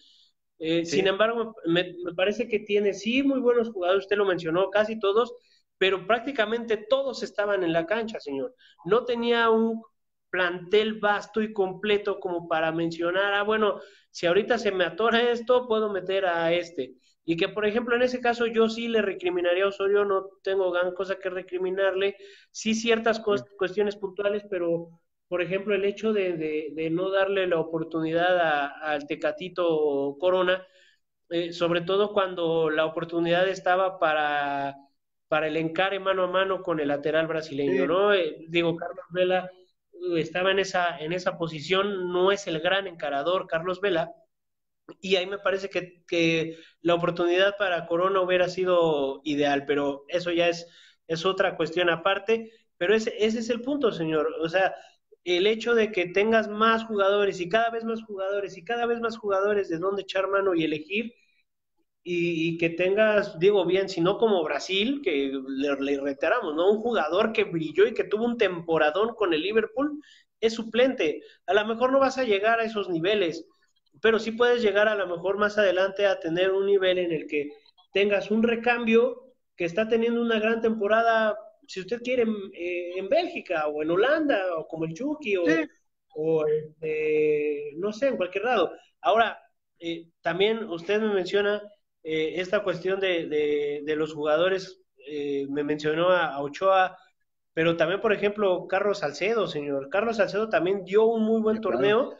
Eh, sin embargo, me, parece que tiene, sí, muy buenos jugadores, usted lo mencionó, casi todos, pero prácticamente todos estaban en la cancha, señor. No tenía un plantel vasto y completo como para mencionar, ah, bueno, si ahorita se me atora esto, puedo meter a este. Y que, por ejemplo, en ese caso yo sí le recriminaría a Osorio, no tengo gran cosa que recriminarle, sí ciertas cuestiones puntuales, pero, por ejemplo, el hecho de, de, no darle la oportunidad al Tecatito Corona, eh, sobre todo cuando la oportunidad estaba para, para el encare mano a mano con el lateral brasileño, ¿no? Eh, digo, Carlos Vela estaba en esa, en esa posición, no es el gran encarador Carlos Vela, y ahí me parece que, que, la oportunidad para Corona hubiera sido ideal, pero eso ya es, es otra cuestión aparte, pero ese, ese es el punto, señor. O sea, el hecho de que tengas más jugadores y cada vez más jugadores y cada vez más jugadores de dónde echar mano y elegir, y, que tengas, digo bien, si no como Brasil, que le, le, reiteramos, ¿no? Un jugador que brilló y que tuvo un temporadón con el Liverpool es suplente. A lo mejor no vas a llegar a esos niveles, pero sí puedes llegar a lo mejor más adelante a tener un nivel en el que tengas un recambio que está teniendo una gran temporada, si usted quiere, en, eh, Bélgica o en Holanda, o como el Chucky, o, este, no sé, en cualquier lado. Ahora, eh, también usted me menciona eh, esta cuestión de, de, los jugadores, me mencionó a, Ochoa, pero también, por ejemplo, Carlos Salcedo, señor. Carlos Salcedo también dio un muy buen torneo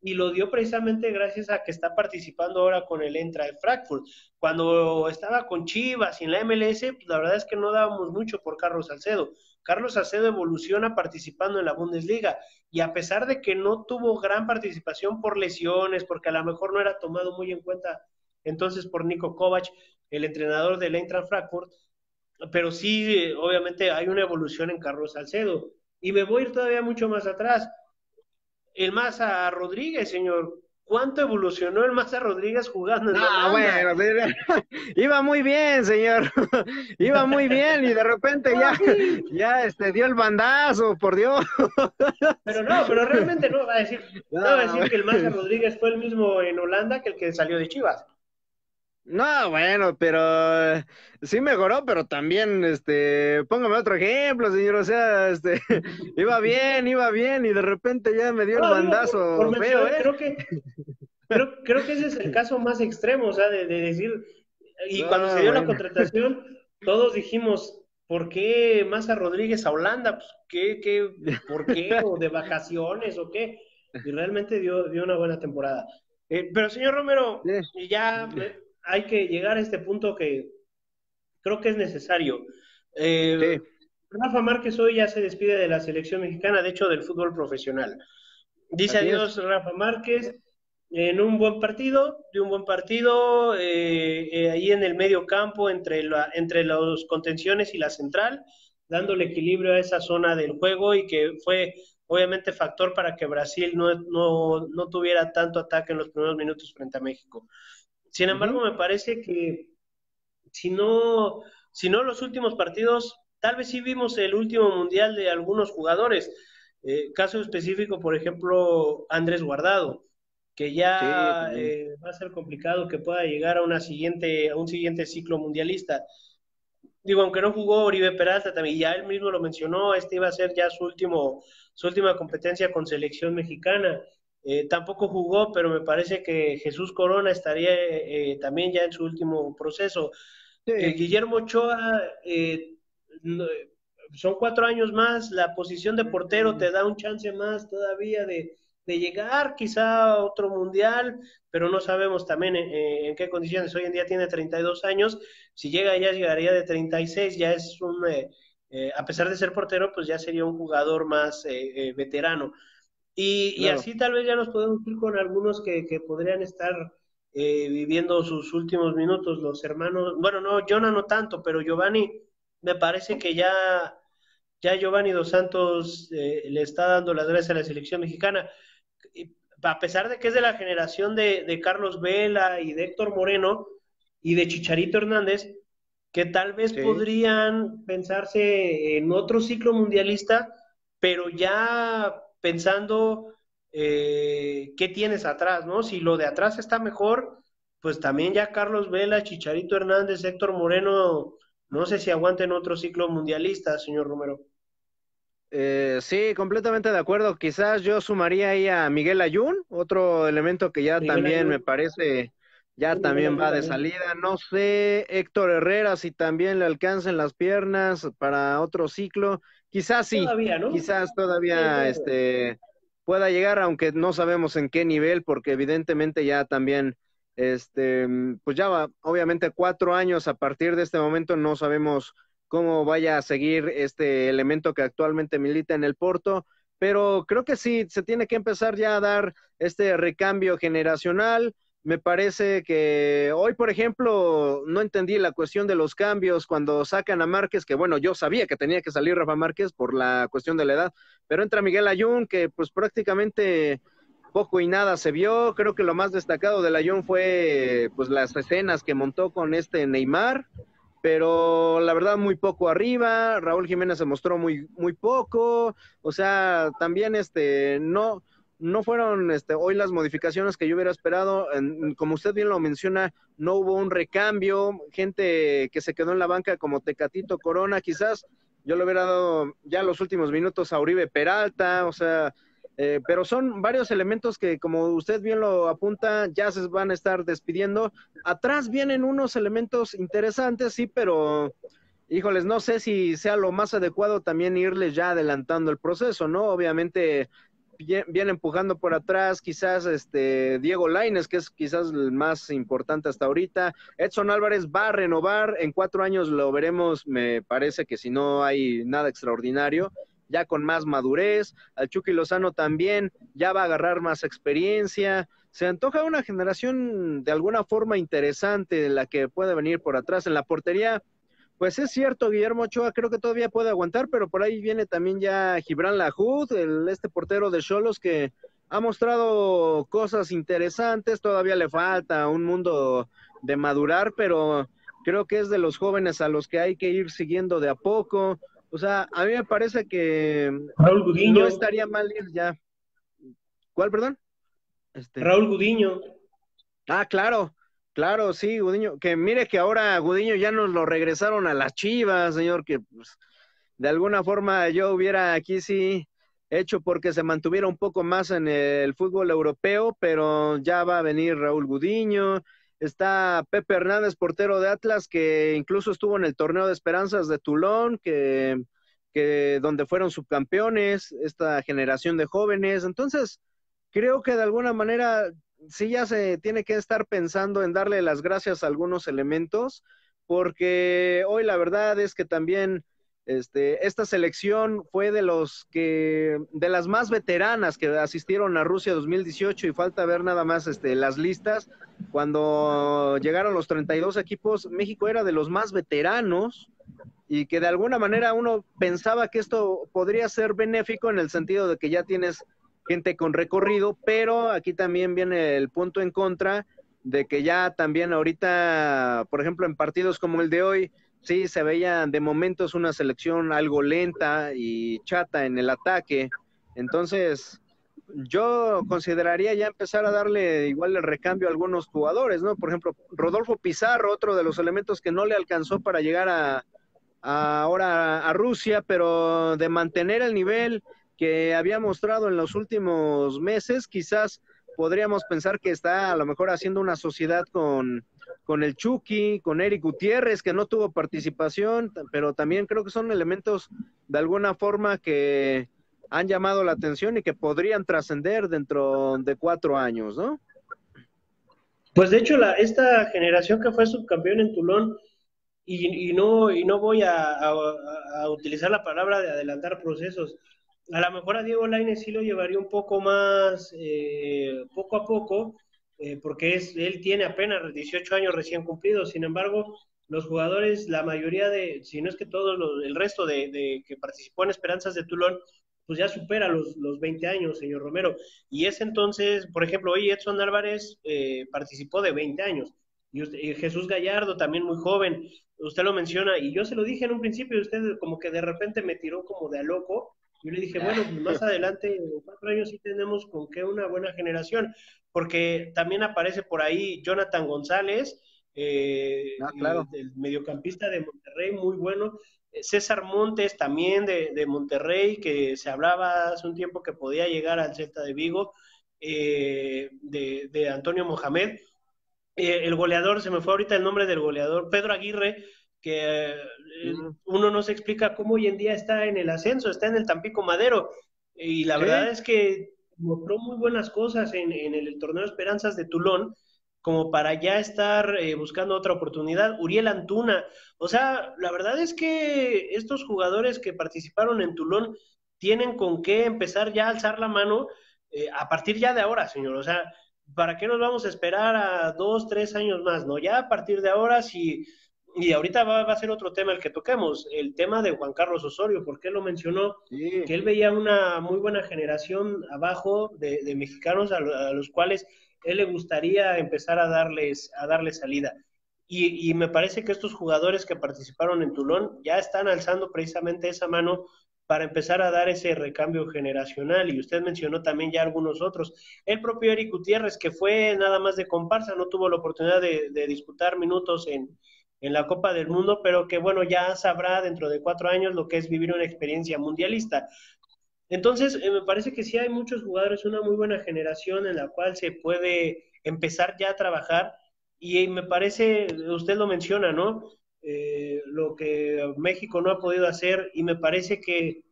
y lo dio precisamente gracias a que está participando ahora con el Entra de Frankfurt. Cuando estaba con Chivas y en la MLS, pues la verdad es que no dábamos mucho por Carlos Salcedo. Carlos Salcedo evoluciona participando en la Bundesliga y a pesar de que no tuvo gran participación por lesiones, porque a lo mejor no era tomado muy en cuenta entonces por Nico Kovac, el entrenador del Eintracht Frankfurt, pero sí, obviamente hay una evolución en Carlos Salcedo. Y me voy a ir todavía mucho más atrás el Maza Rodríguez, señor. ¿Cuánto evolucionó el Maza Rodríguez jugando en Ah, bueno, iba muy bien, señor. iba muy bien y de repente ya, ya este, dio el bandazo, por Dios. pero no, pero realmente no va a decir, no, va a decir que el Maza Rodríguez fue el mismo en Holanda que el que salió de Chivas. No, bueno, pero sí mejoró, pero también, este, póngame otro ejemplo, señor, o sea, este, iba bien, iba bien, y de repente ya me dio el bandazo feo, ¿eh? Creo que, creo, creo, que ese es el caso más extremo, o sea, de, decir, y cuando se dio la contratación, todos dijimos, ¿por qué Maza Rodríguez a Holanda? Pues, ¿qué, qué, ¿por qué? ¿O de vacaciones o qué? Y realmente dio, dio una buena temporada. Eh, pero, señor Romero, ya hay que llegar a este punto que creo que es necesario. Eh, Rafa Márquez hoy ya se despide de la selección mexicana, de hecho del fútbol profesional. Dice adiós Rafa Márquez en un buen partido, de un buen partido, eh, eh, ahí en el medio campo, entre, la, entre los contenciones y la central, dándole equilibrio a esa zona del juego y que fue obviamente factor para que Brasil no, no, no tuviera tanto ataque en los primeros minutos frente a México. Sin embargo, me parece que si no, si no los últimos partidos, tal vez sí vimos el último mundial de algunos jugadores. Eh, caso específico, por ejemplo, Andrés Guardado, que ya eh, va a ser complicado que pueda llegar a una siguiente, a un siguiente ciclo mundialista. Digo, aunque no jugó Oribe Peralta, también ya él mismo lo mencionó, este iba a ser ya su último, su última competencia con selección mexicana. Eh, tampoco jugó, pero me parece que Jesús Corona estaría eh, también ya en su último proceso. Eh, Guillermo Ochoa, son cuatro años más, la posición de portero te da un chance más todavía de, llegar quizá a otro mundial, pero no sabemos también en, qué condiciones. Hoy en día tiene 32 años, si llega ya llegaría de 36, ya es un, a pesar de ser portero, pues ya sería un jugador más veterano. Y, así tal vez ya nos podemos ir con algunos que, podrían estar eh, viviendo sus últimos minutos, los hermanos, bueno, no, Jonah no tanto, pero Giovanni, me parece que ya, ya Giovanni Dos Santos eh, le está dando las gracias a la selección mexicana. a pesar de que es de la generación de, Carlos Vela y de Héctor Moreno y de Chicharito Hernández, que tal vez podrían pensarse en otro ciclo mundialista, pero ya pensando eh, qué tienes atrás, ¿no? Si lo de atrás está mejor, pues también ya Carlos Vela, Chicharito Hernández, Héctor Moreno, no sé si aguanten otro ciclo mundialista, señor Romero. Eh, sí, completamente de acuerdo. Quizás yo sumaría ahí a Miguel Ayun, otro elemento que ya también me parece, ya también va de salida. No sé, Héctor Herrera, si también le alcancen las piernas para otro ciclo. Quizás sí, quizás todavía este, pueda llegar, aunque no sabemos en qué nivel, porque evidentemente ya también, este, pues ya va, obviamente cuatro años a partir de este momento no sabemos cómo vaya a seguir este elemento que actualmente milita en el Porto, pero creo que sí, se tiene que empezar ya a dar este recambio generacional. Me parece que hoy, por ejemplo, no entendí la cuestión de los cambios cuando sacan a Márquez, que bueno, yo sabía que tenía que salir Rafa Márquez por la cuestión de la edad, pero entra Miguel Ayun, que pues prácticamente poco y nada se vio. Creo que lo más destacado del Ayun fue pues las escenas que montó con este Neymar, pero la verdad muy poco arriba. Raúl Jiménez se mostró muy muy poco, o sea, también este no no fueron este, hoy las modificaciones que yo hubiera esperado. como usted bien lo menciona, no hubo un recambio, gente que se quedó en la banca como Tecatito Corona, quizás yo le hubiera dado ya los últimos minutos a Uribe Peralta, o sea, eh, pero son varios elementos que, como usted bien lo apunta, ya se van a estar despidiendo. Atrás vienen unos elementos interesantes, sí, pero híjoles, no sé si sea lo más adecuado también irles ya adelantando el proceso, ¿no? Obviamente viene empujando por atrás, quizás este Diego Laines, que es quizás el más importante hasta ahorita. Edson Álvarez va a renovar, en cuatro años lo veremos, me parece que si no hay nada extraordinario, ya con más madurez. Al Chucky Lozano también ya va a agarrar más experiencia. Se antoja una generación de alguna forma interesante la que puede venir por atrás en la portería pues es cierto, Guillermo Ochoa creo que todavía puede aguantar, pero por ahí viene también ya Gibran Lahoud, el, este portero de Cholos que ha mostrado cosas interesantes, todavía le falta un mundo de madurar, pero creo que es de los jóvenes a los que hay que ir siguiendo de a poco. O sea, a mí me parece que Raúl Gudiño. no estaría mal ir ya. ¿Cuál, perdón? Este... Raúl Gudiño. Ah, claro. Claro, sí, Gudiño, que mire que ahora Gudiño ya nos lo regresaron a las Chivas, señor, que pues, de alguna forma yo hubiera aquí sí hecho porque se mantuviera un poco más en el fútbol europeo, pero ya va a venir Raúl Gudiño, está Pepe Hernández, portero de Atlas, que incluso estuvo en el torneo de esperanzas de Tulón, que, que donde fueron subcampeones, esta generación de jóvenes. Entonces, creo que de alguna manera sí ya se tiene que estar pensando en darle las gracias a algunos elementos, porque hoy la verdad es que también este, esta selección fue de los que, de las más veteranas que asistieron a Rusia 2018 y falta ver nada más este, las listas. Cuando llegaron los 32 equipos, México era de los más veteranos y que de alguna manera uno pensaba que esto podría ser benéfico en el sentido de que ya tienes gente con recorrido, pero aquí también viene el punto en contra de que ya también ahorita, por ejemplo, en partidos como el de hoy, sí se veía de momentos una selección algo lenta y chata en el ataque. Entonces, yo consideraría ya empezar a darle igual el recambio a algunos jugadores, ¿no? Por ejemplo, Rodolfo Pizarro, otro de los elementos que no le alcanzó para llegar a, a ahora a Rusia, pero de mantener el nivel que había mostrado en los últimos meses, quizás podríamos pensar que está a lo mejor haciendo una sociedad con, con el Chucky, con Eric Gutiérrez, que no tuvo participación, pero también creo que son elementos de alguna forma que han llamado la atención y que podrían trascender dentro de cuatro años, ¿no? Pues de hecho, la, esta generación que fue subcampeón en Tulón, y, y no, y no voy a, a utilizar la palabra de adelantar procesos, a lo mejor a Diego Lainez sí lo llevaría un poco más, eh, poco a poco, eh, porque es, él tiene apenas 18 años recién cumplidos. Sin embargo, los jugadores, la mayoría de, si no es que todo el resto de, que participó en Esperanzas de Tulón, pues ya supera los, los 20 años, señor Romero. Y es entonces, por ejemplo, hoy Edson Álvarez eh, participó de 20 años. Y, y, Jesús Gallardo, también muy joven, usted lo menciona, y yo se lo dije en un principio, usted como que de repente me tiró como de a loco, yo le dije, bueno, pues más adelante, en cuatro años sí tenemos con qué una buena generación, porque también aparece por ahí Jonathan González, eh, ah, el, mediocampista de Monterrey, muy bueno. César Montes también de, Monterrey, que se hablaba hace un tiempo que podía llegar al Celta de Vigo, eh, de, Antonio Mohamed. Eh, el goleador, se me fue ahorita el nombre del goleador, Pedro Aguirre, que eh, uno no se explica cómo hoy en día está en el ascenso, está en el Tampico Madero. Y la verdad es que mostró muy buenas cosas en, el, torneo Esperanzas de Tulón, como para ya estar eh, buscando otra oportunidad. Uriel Antuna, o sea, la verdad es que estos jugadores que participaron en Tulón tienen con qué empezar ya a alzar la mano eh, a partir ya de ahora, señor. O sea, ¿para qué nos vamos a esperar a dos, tres años más? No, ya a partir de ahora, si, y ahorita va, a ser otro tema el que toquemos, el tema de Juan Carlos Osorio, porque él lo mencionó, que él veía una muy buena generación abajo de, mexicanos a, los cuales él le gustaría empezar a darles, a darles salida. Y, y, me parece que estos jugadores que participaron en Tulón ya están alzando precisamente esa mano para empezar a dar ese recambio generacional. Y usted mencionó también ya algunos otros. El propio Eric Gutiérrez, que fue nada más de comparsa, no tuvo la oportunidad de, disputar minutos en, la Copa del Mundo, pero que bueno, ya sabrá dentro de cuatro años lo que es vivir una experiencia mundialista. Entonces, eh, me parece que sí hay muchos jugadores, una muy buena generación en la cual se puede empezar ya a trabajar. Y me parece, usted lo menciona, ¿no? Eh, lo que México no ha podido hacer y me parece que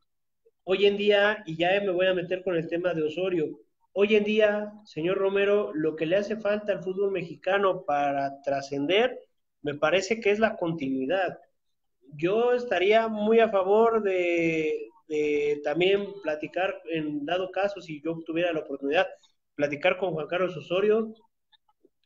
hoy en día, y ya me voy a meter con el tema de Osorio, hoy en día, señor Romero, lo que le hace falta al fútbol mexicano para trascender, me parece que es la continuidad. Yo estaría muy a favor de, también platicar, en dado caso, si yo tuviera la oportunidad, platicar con Juan Carlos Osorio,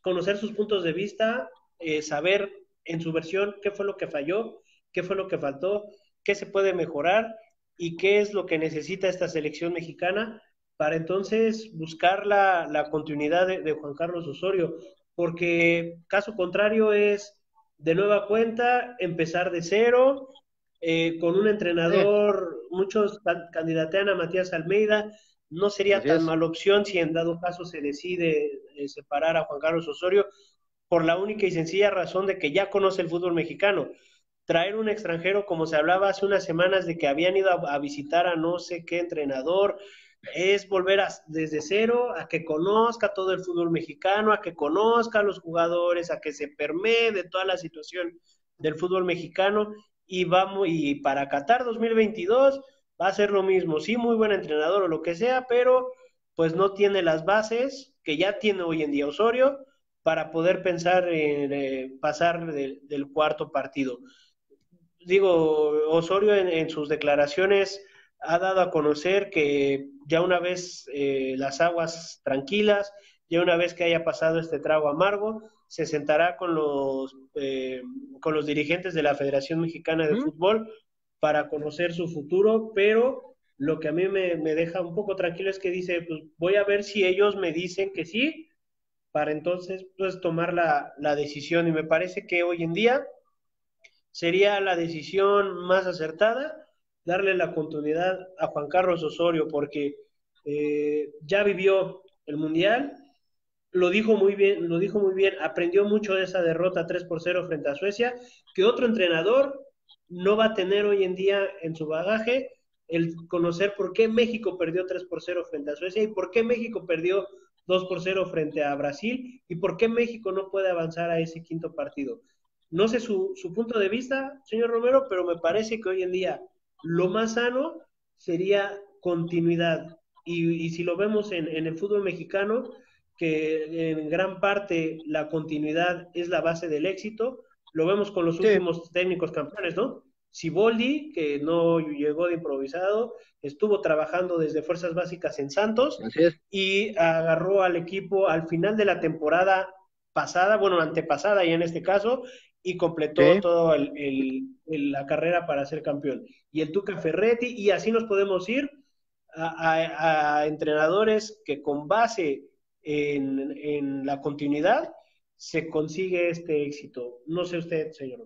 conocer sus puntos de vista, eh, saber en su versión qué fue lo que falló, qué fue lo que faltó, qué se puede mejorar y qué es lo que necesita esta selección mexicana para entonces buscar la, continuidad de, Juan Carlos Osorio, porque caso contrario es de nueva cuenta empezar de cero, eh, con un entrenador, muchos candidatean a Matías Almeida, no sería tan mala opción si en dado caso se decide eh, separar a Juan Carlos Osorio, por la única y sencilla razón de que ya conoce el fútbol mexicano. Traer un extranjero, como se hablaba hace unas semanas de que habían ido a, visitar a no sé qué entrenador, es volver desde cero a que conozca todo el fútbol mexicano, a que conozca a los jugadores, a que se permee de toda la situación del fútbol mexicano y vamos y para Qatar 2022 va a ser lo mismo, sí muy buen entrenador o lo que sea, pero pues no tiene las bases que ya tiene hoy en día Osorio para poder pensar en eh, pasar del cuarto partido. Digo, Osorio en, sus declaraciones ha dado a conocer que ya una vez eh, las aguas tranquilas, ya una vez que haya pasado este trago amargo, se sentará con los, eh, con los dirigentes de la Federación Mexicana de Fútbol para conocer su futuro, pero lo que a mí me, me, deja un poco tranquilo es que dice, pues voy a ver si ellos me dicen que sí, para entonces pues tomar la, decisión. Y me parece que hoy en día sería la decisión más acertada darle la continuidad a Juan Carlos Osorio porque eh, ya vivió el mundial lo dijo muy bien lo dijo muy bien aprendió mucho de esa derrota 3 por 0 frente a Suecia que otro entrenador no va a tener hoy en día en su bagaje el conocer por qué México perdió 3 por 0 frente a Suecia y por qué México perdió 2 por 0 frente a Brasil y por qué México no puede avanzar a ese quinto partido. No sé su, punto de vista, señor Romero, pero me parece que hoy en día lo más sano sería continuidad. Y, si lo vemos en, el fútbol mexicano, que en gran parte la continuidad es la base del éxito, lo vemos con los últimos técnicos campeones, ¿no? Siboldi, que no llegó de improvisado, estuvo trabajando desde Fuerzas Básicas en Santos y agarró al equipo al final de la temporada pasada, bueno, antepasada y en este caso, y completó toda la carrera para ser campeón. Y el Tuca Ferretti, y así nos podemos ir a, entrenadores que con base en, en, la continuidad se consigue este éxito. No sé usted, señor.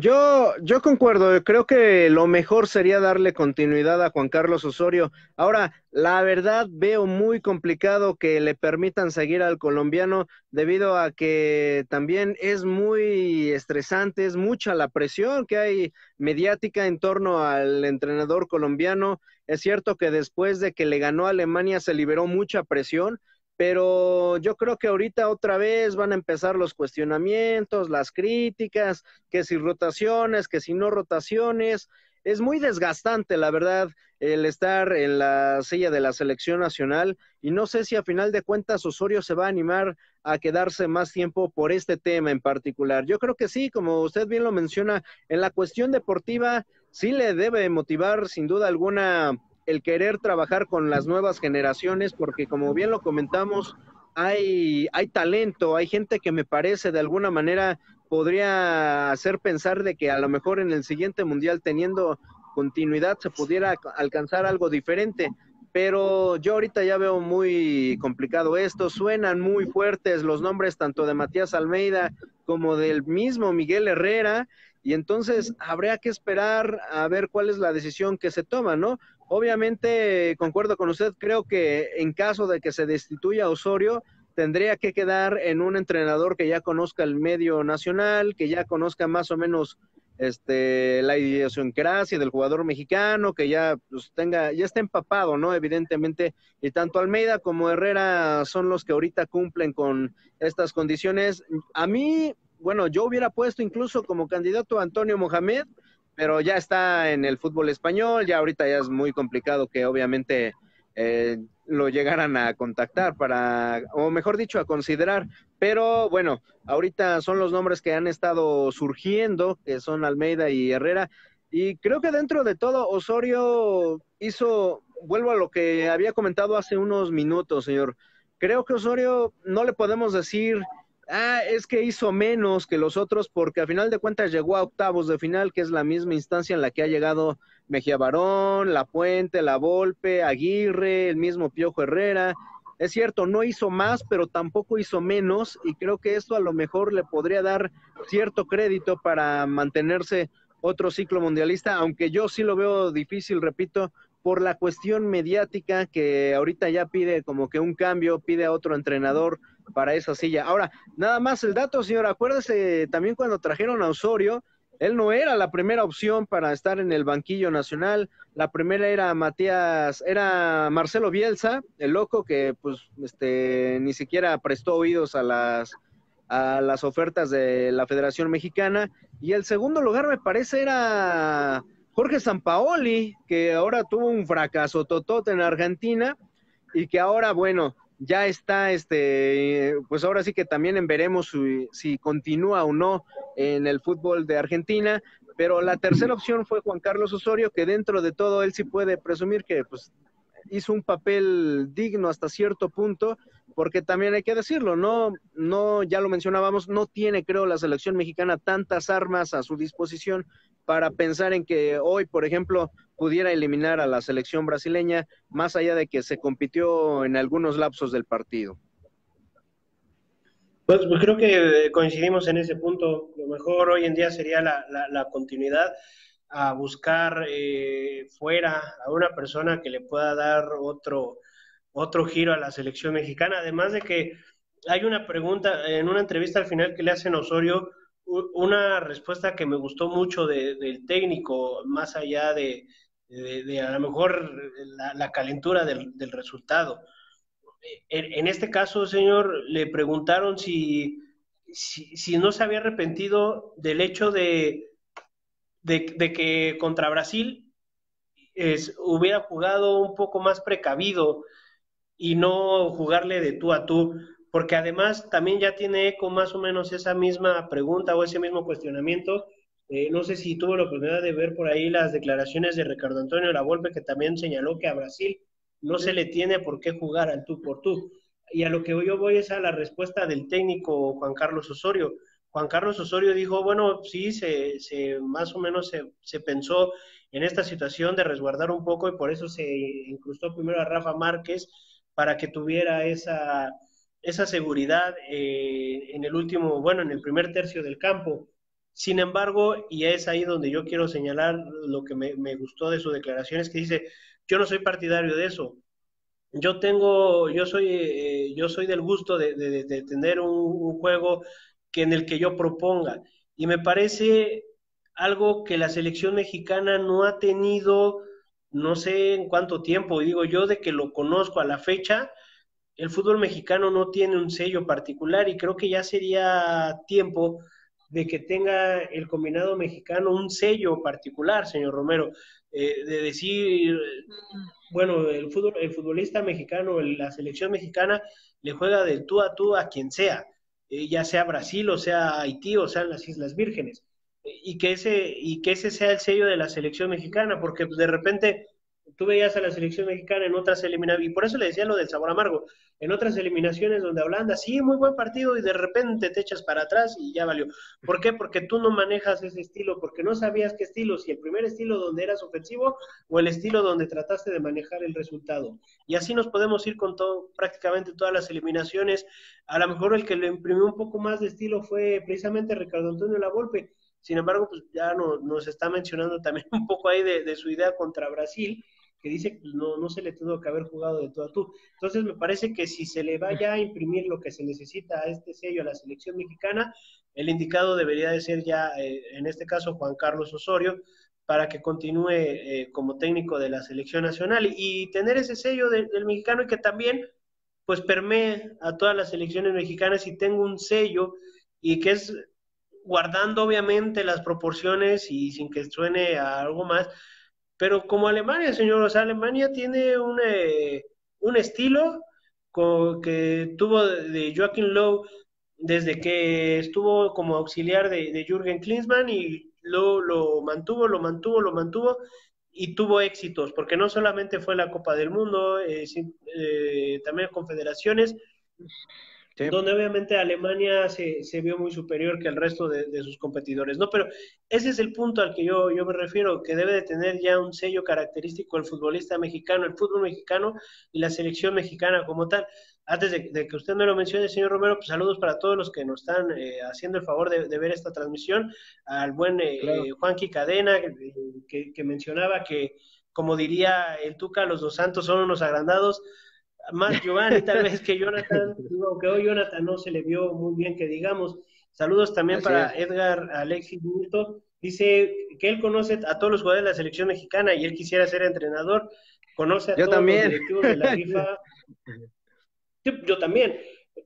Yo, yo concuerdo, creo que lo mejor sería darle continuidad a Juan Carlos Osorio. Ahora, la verdad veo muy complicado que le permitan seguir al colombiano debido a que también es muy estresante, es mucha la presión que hay mediática en torno al entrenador colombiano. Es cierto que después de que le ganó Alemania se liberó mucha presión, pero yo creo que ahorita otra vez van a empezar los cuestionamientos, las críticas, que si rotaciones, que si no rotaciones. Es muy desgastante, la verdad, el estar en la silla de la selección nacional y no sé si a final de cuentas Osorio se va a animar a quedarse más tiempo por este tema en particular. Yo creo que sí, como usted bien lo menciona, en la cuestión deportiva sí le debe motivar sin duda alguna el querer trabajar con las nuevas generaciones, porque como bien lo comentamos, hay, hay talento, hay gente que me parece de alguna manera podría hacer pensar de que a lo mejor en el siguiente mundial teniendo continuidad se pudiera alcanzar algo diferente. Pero yo ahorita ya veo muy complicado esto, suenan muy fuertes los nombres tanto de Matías Almeida como del mismo Miguel Herrera, y entonces habría que esperar a ver cuál es la decisión que se toma, ¿no? Obviamente, concuerdo con usted, creo que en caso de que se destituya Osorio, tendría que quedar en un entrenador que ya conozca el medio nacional, que ya conozca más o menos este la idiosincrasia del jugador mexicano, que ya pues, tenga, ya está empapado, ¿no? Evidentemente, y tanto Almeida como Herrera son los que ahorita cumplen con estas condiciones. A mí, bueno, yo hubiera puesto incluso como candidato a Antonio Mohamed, pero ya está en el fútbol español, ya ahorita ya es muy complicado que obviamente eh, lo llegaran a contactar para, o mejor dicho, a considerar. Pero bueno, ahorita son los nombres que han estado surgiendo, que son Almeida y Herrera. Y creo que dentro de todo, Osorio hizo, vuelvo a lo que había comentado hace unos minutos, señor. Creo que Osorio no le podemos decir ah, es que hizo menos que los otros porque a final de cuentas llegó a octavos de final, que es la misma instancia en la que ha llegado Mejía Barón, La Puente, La Volpe, Aguirre, el mismo Piojo Herrera. Es cierto, no hizo más, pero tampoco hizo menos y creo que esto a lo mejor le podría dar cierto crédito para mantenerse otro ciclo mundialista, aunque yo sí lo veo difícil, repito, por la cuestión mediática que ahorita ya pide como que un cambio, pide a otro entrenador para esa silla. Ahora, nada más el dato, señor, acuérdese también cuando trajeron a Osorio, él no era la primera opción para estar en el banquillo nacional. La primera era Matías, era Marcelo Bielsa, el loco que pues este ni siquiera prestó oídos a las a las ofertas de la Federación Mexicana y el segundo lugar me parece era Jorge Sampaoli, que ahora tuvo un fracaso totote en Argentina y que ahora, bueno, ya está, este, pues ahora sí que también veremos si, continúa o no en el fútbol de Argentina. Pero la tercera opción fue Juan Carlos Osorio, que dentro de todo él sí puede presumir que pues hizo un papel digno hasta cierto punto, porque también hay que decirlo, no, no, ya lo mencionábamos, no tiene, creo, la selección mexicana tantas armas a su disposición para pensar en que hoy, por ejemplo, pudiera eliminar a la selección brasileña, más allá de que se compitió en algunos lapsos del partido. Pues, pues creo que coincidimos en ese punto. Lo mejor hoy en día sería la, continuidad a buscar eh, fuera a una persona que le pueda dar otro, otro giro a la selección mexicana. Además de que hay una pregunta en una entrevista al final que le hacen Osorio una respuesta que me gustó mucho del técnico, más allá de, a lo mejor la, calentura del, resultado. En, este caso, señor, le preguntaron si, si, no se había arrepentido del hecho de, de, que contra Brasil hubiera jugado un poco más precavido y no jugarle de tú a tú porque además también ya tiene eco más o menos esa misma pregunta o ese mismo cuestionamiento. Eh, no sé si tuvo la oportunidad de ver por ahí las declaraciones de Ricardo Antonio Lavolpe, que también señaló que a Brasil no se le tiene por qué jugar al tú por tú. Y a lo que yo voy es a la respuesta del técnico Juan Carlos Osorio. Juan Carlos Osorio dijo, bueno, sí, se, se más o menos se, se pensó en esta situación de resguardar un poco y por eso se incrustó primero a Rafa Márquez para que tuviera esa, esa seguridad eh, en el último, bueno, en el primer tercio del campo. Sin embargo, y es ahí donde yo quiero señalar lo que me, gustó de su declaración, es que dice, yo no soy partidario de eso. Yo tengo, yo soy, eh, yo soy del gusto de, tener un, juego que en el que yo proponga. Y me parece algo que la selección mexicana no ha tenido, no sé en cuánto tiempo, digo yo, de que lo conozco a la fecha, el fútbol mexicano no tiene un sello particular y creo que ya sería tiempo de que tenga el combinado mexicano un sello particular, señor Romero, eh, de decir, bueno, el, fútbol, el futbolista mexicano, la selección mexicana le juega de tú a tú a quien sea, eh, ya sea Brasil o sea Haití o sean las Islas Vírgenes. y que ese, y que ese sea el sello de la selección mexicana, porque de repente tú veías a la selección mexicana en otras eliminaciones, y por eso le decía lo del sabor amargo, en otras eliminaciones donde Holanda, sí, muy buen partido, y de repente te echas para atrás y ya valió. ¿Por qué? Porque tú no manejas ese estilo, porque no sabías qué estilo, si el primer estilo donde eras ofensivo o el estilo donde trataste de manejar el resultado. Y así nos podemos ir con todo, prácticamente todas las eliminaciones. A lo mejor el que le imprimió un poco más de estilo fue precisamente Ricardo Antonio Lavolpe. Sin embargo, pues ya no, nos está mencionando también un poco ahí de, de su idea contra Brasil que dice que no, no se le tuvo que haber jugado de todo a tú. Entonces me parece que si se le vaya a imprimir lo que se necesita a este sello a la selección mexicana, el indicado debería de ser ya, eh, en este caso, Juan Carlos Osorio, para que continúe eh, como técnico de la selección nacional y, tener ese sello del mexicano y que también pues permee a todas las selecciones mexicanas y tenga un sello y que es guardando obviamente las proporciones y sin que suene a algo más, pero como Alemania, señor, o sea, Alemania tiene un, eh, un estilo que tuvo de Joachim Lowe desde que estuvo como auxiliar de, de Jürgen Klinsmann y lo, lo mantuvo, lo mantuvo, lo mantuvo y tuvo éxitos, porque no solamente fue la Copa del Mundo, eh, eh, también confederaciones, donde obviamente Alemania se, se, vio muy superior que el resto de, de, sus competidores, ¿no? Pero ese es el punto al que yo, yo me refiero, que debe de tener ya un sello característico el futbolista mexicano, el fútbol mexicano y la selección mexicana como tal. Antes de, de que usted me lo mencione, señor Romero, pues saludos para todos los que nos están eh, haciendo el favor de, de, ver esta transmisión, al buen eh, claro. Juanqui Cadena, que, que mencionaba que, como diría el Tuca, los dos santos son unos agrandados, más Giovanni tal vez que Jonathan, aunque hoy Jonathan no se le vio muy bien que digamos. Saludos también Así para es. Edgar Alexis Bulto. Dice que él conoce a todos los jugadores de la selección mexicana y él quisiera ser entrenador. Conoce a yo todos también. los directivos de la FIFA. yo también,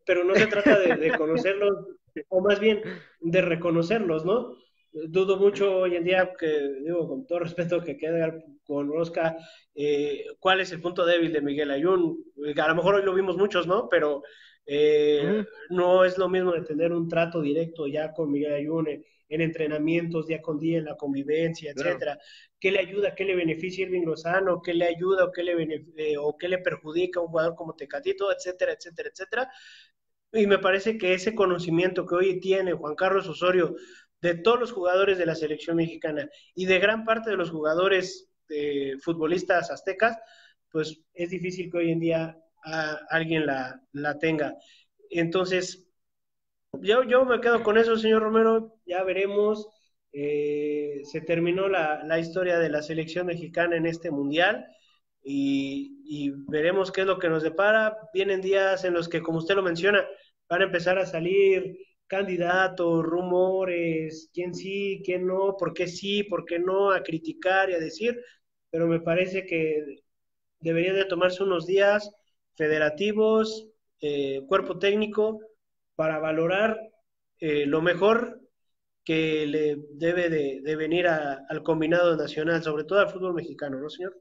pero no se trata de, de conocerlos, o más bien de reconocerlos, ¿no? Dudo mucho hoy en día que, digo, con todo respeto que quede conozca eh, cuál es el punto débil de Miguel Ayun. A lo mejor hoy lo vimos muchos, ¿no? Pero eh, uh -huh. no es lo mismo de tener un trato directo ya con Miguel Ayun en, en entrenamientos día con día, en la convivencia, etcétera. Claro. ¿Qué le ayuda, qué le beneficia Irving Lozano? ¿Qué le ayuda o qué le, eh, o qué le perjudica a un jugador como Tecatito, etcétera, etcétera, etcétera? Y me parece que ese conocimiento que hoy tiene Juan Carlos Osorio de todos los jugadores de la selección mexicana y de gran parte de los jugadores de futbolistas aztecas, pues es difícil que hoy en día alguien la, la, tenga. Entonces, yo, yo me quedo con eso, señor Romero, ya veremos. Eh, se terminó la, la, historia de la selección mexicana en este mundial y, y veremos qué es lo que nos depara. Vienen días en los que, como usted lo menciona, van a empezar a salir candidatos, rumores, quién sí, quién no, por qué sí, por qué no, a criticar y a decir, pero me parece que deberían de tomarse unos días federativos, eh, cuerpo técnico, para valorar eh, lo mejor que le debe de, de venir a, al combinado nacional, sobre todo al fútbol mexicano, ¿no, señor?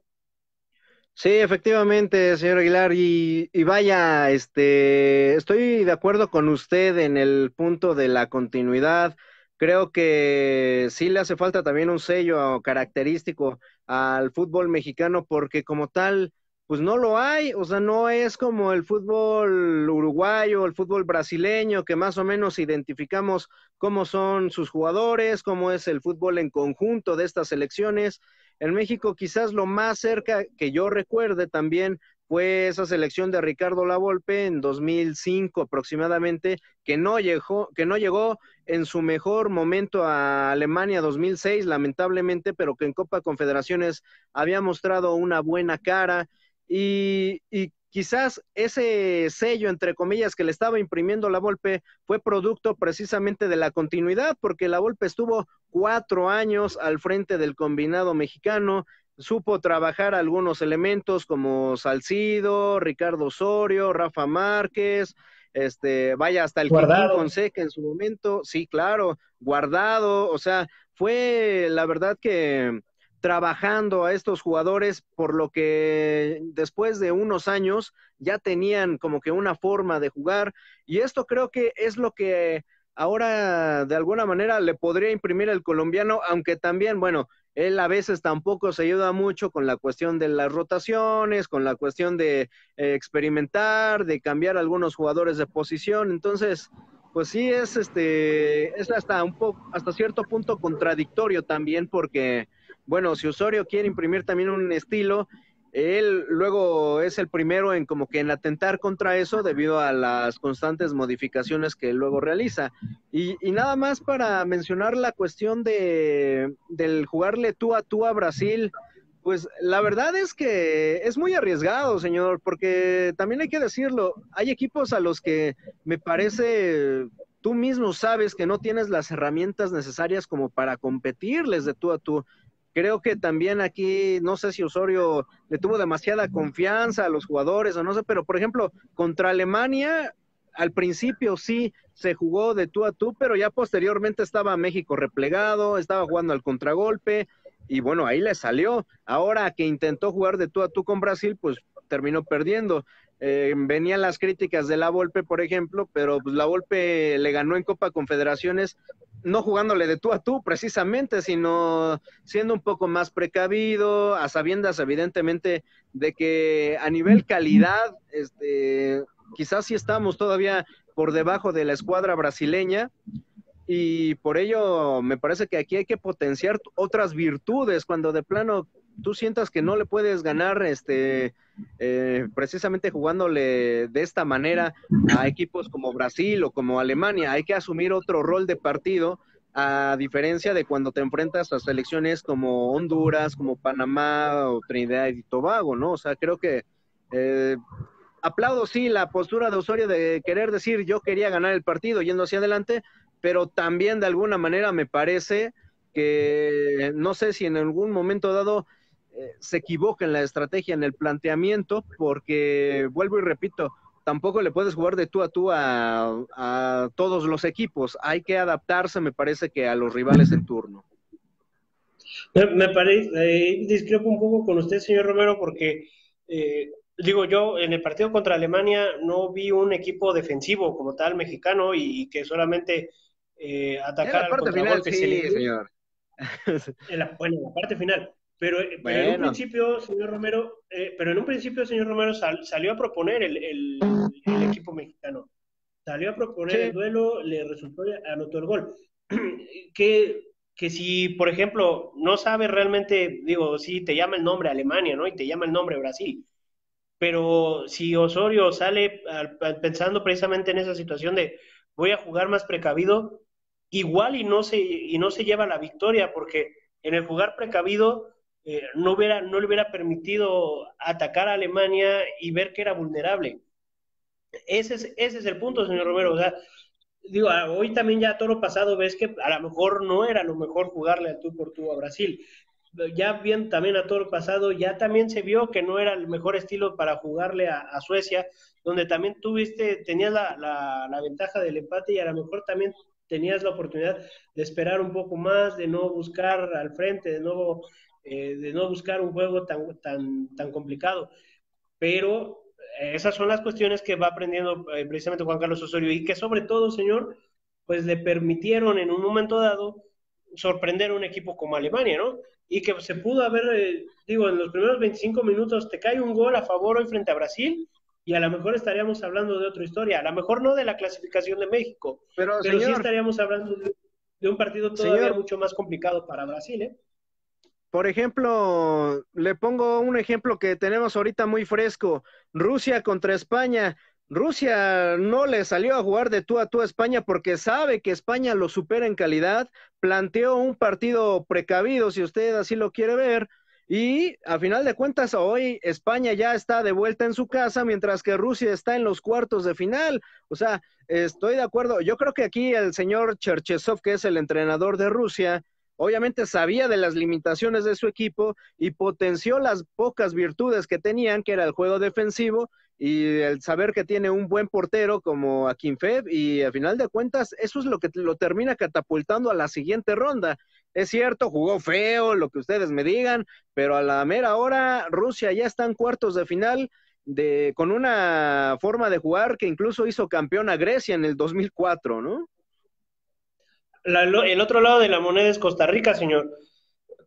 Sí, efectivamente, señor Aguilar, y, y, vaya, este, estoy de acuerdo con usted en el punto de la continuidad. Creo que sí le hace falta también un sello característico al fútbol mexicano, porque como tal, pues no lo hay, o sea, no es como el fútbol uruguayo, el fútbol brasileño, que más o menos identificamos cómo son sus jugadores, cómo es el fútbol en conjunto de estas selecciones. En México quizás lo más cerca que yo recuerde también fue esa selección de Ricardo Lavolpe en 2005 aproximadamente, que no llegó, que no llegó en su mejor momento a Alemania 2006, lamentablemente, pero que en Copa Confederaciones había mostrado una buena cara y, y quizás ese sello, entre comillas, que le estaba imprimiendo la Volpe fue producto precisamente de la continuidad, porque la Volpe estuvo cuatro años al frente del combinado mexicano, supo trabajar algunos elementos como Salcido, Ricardo Osorio, Rafa Márquez, este, vaya hasta el guardado. Fonseca en su momento, sí, claro, guardado, o sea, fue la verdad que trabajando a estos jugadores, por lo que después de unos años ya tenían como que una forma de jugar. Y esto creo que es lo que ahora de alguna manera le podría imprimir el colombiano, aunque también, bueno, él a veces tampoco se ayuda mucho con la cuestión de las rotaciones, con la cuestión de eh, experimentar, de cambiar algunos jugadores de posición. Entonces, pues sí es este es hasta un poco hasta cierto punto contradictorio también porque bueno, si Osorio quiere imprimir también un estilo él luego es el primero en como que en atentar contra eso debido a las constantes modificaciones que luego realiza. Y, nada más para mencionar la cuestión de del jugarle tú a tú a Brasil, pues la verdad es que es muy arriesgado, señor, porque también hay que decirlo, hay equipos a los que me parece tú mismo sabes que no tienes las herramientas necesarias como para competirles de tú a tú. Creo que también aquí, no sé si Osorio le tuvo demasiada confianza a los jugadores o no sé, pero por ejemplo, contra Alemania, al principio sí se jugó de tú a tú, pero ya posteriormente estaba México replegado, estaba jugando al contragolpe y bueno, ahí le salió. Ahora que intentó jugar de tú a tú con Brasil, pues terminó perdiendo. Eh, venían las críticas de la Volpe, por ejemplo, pero pues, la Volpe le ganó en Copa Confederaciones no jugándole de tú a tú precisamente, sino siendo un poco más precavido, a sabiendas evidentemente de que a nivel calidad, este, quizás sí estamos todavía por debajo de la escuadra brasileña y por ello me parece que aquí hay que potenciar otras virtudes cuando de plano tú sientas que no le puedes ganar este eh, precisamente jugándole de esta manera a equipos como Brasil o como Alemania. Hay que asumir otro rol de partido, a diferencia de cuando te enfrentas a selecciones como Honduras, como Panamá o Trinidad y Tobago, ¿no? O sea, creo que eh, aplaudo, sí, la postura de Osorio de querer decir yo quería ganar el partido yendo hacia adelante, pero también de alguna manera me parece que no sé si en algún momento dado eh, se equivoca en la estrategia, en el planteamiento, porque vuelvo y repito, tampoco le puedes jugar de tú a tú a, todos los equipos. Hay que adaptarse, me parece que a los rivales en turno. Me, parece, eh, discrepo un poco con usted, señor Romero, porque eh, digo yo, en el partido contra Alemania no vi un equipo defensivo como tal mexicano y, que solamente eh, atacar la parte final, sí, señor. bueno, en la parte final. Pero, eh, en un principio, señor Romero, eh, pero en un principio, señor Romero, salió a proponer el, el, equipo mexicano. Salió a proponer el duelo, le resultó, anotó el gol. que, que si, por ejemplo, no sabe realmente, digo, si te llama el nombre Alemania, ¿no? Y te llama el nombre Brasil. Pero si Osorio sale pensando precisamente en esa situación de voy a jugar más precavido, igual y no se, y no se lleva la victoria, porque en el jugar precavido eh, no, hubiera, no le hubiera permitido atacar a Alemania y ver que era vulnerable. Ese es, ese es el punto, señor Romero. Digo, hoy también ya todo lo pasado ves que a lo mejor no era lo mejor jugarle a tú por a Brasil. Ya bien también a todo lo pasado, ya también se vio que no era el mejor estilo para jugarle a, Suecia, donde también tuviste, tenías la, la, la, ventaja del empate y a lo mejor también tenías la oportunidad de esperar un poco más, de no buscar al frente, de nuevo eh, de no buscar un juego tan, tan, tan complicado. Pero eh, esas son las cuestiones que va aprendiendo eh, precisamente Juan Carlos Osorio y que sobre todo, señor, pues le permitieron en un momento dado sorprender a un equipo como Alemania, ¿no? Y que se pudo haber, digo, en los primeros 25 minutos te cae un gol a favor hoy frente a Brasil y a lo mejor estaríamos hablando de otra historia, a lo mejor no de la clasificación de México, pero, sí estaríamos hablando de, un partido todavía mucho más complicado para Brasil, ¿eh? Por ejemplo, le pongo un ejemplo que tenemos ahorita muy fresco, Rusia contra España. Rusia no le salió a jugar de tú a tú a España porque sabe que España lo supera en calidad, planteó un partido precavido, si usted así lo quiere ver, y a final de cuentas hoy España ya está de vuelta en su casa, mientras que Rusia está en los cuartos de final. O sea, estoy de acuerdo. Yo creo que aquí el señor Cherchesov, que es el entrenador de Rusia, obviamente sabía de las limitaciones de su equipo y potenció las pocas virtudes que tenían, que era el juego defensivo y el saber que tiene un buen portero como Akinfev y a final de cuentas eso es lo que lo termina catapultando a la siguiente ronda. Es cierto, jugó feo, lo que ustedes me digan, pero a la mera hora Rusia ya está en cuartos de final de con una forma de jugar que incluso hizo campeón a Grecia en el 2004, ¿no? El otro lado de la moneda es Costa Rica, señor.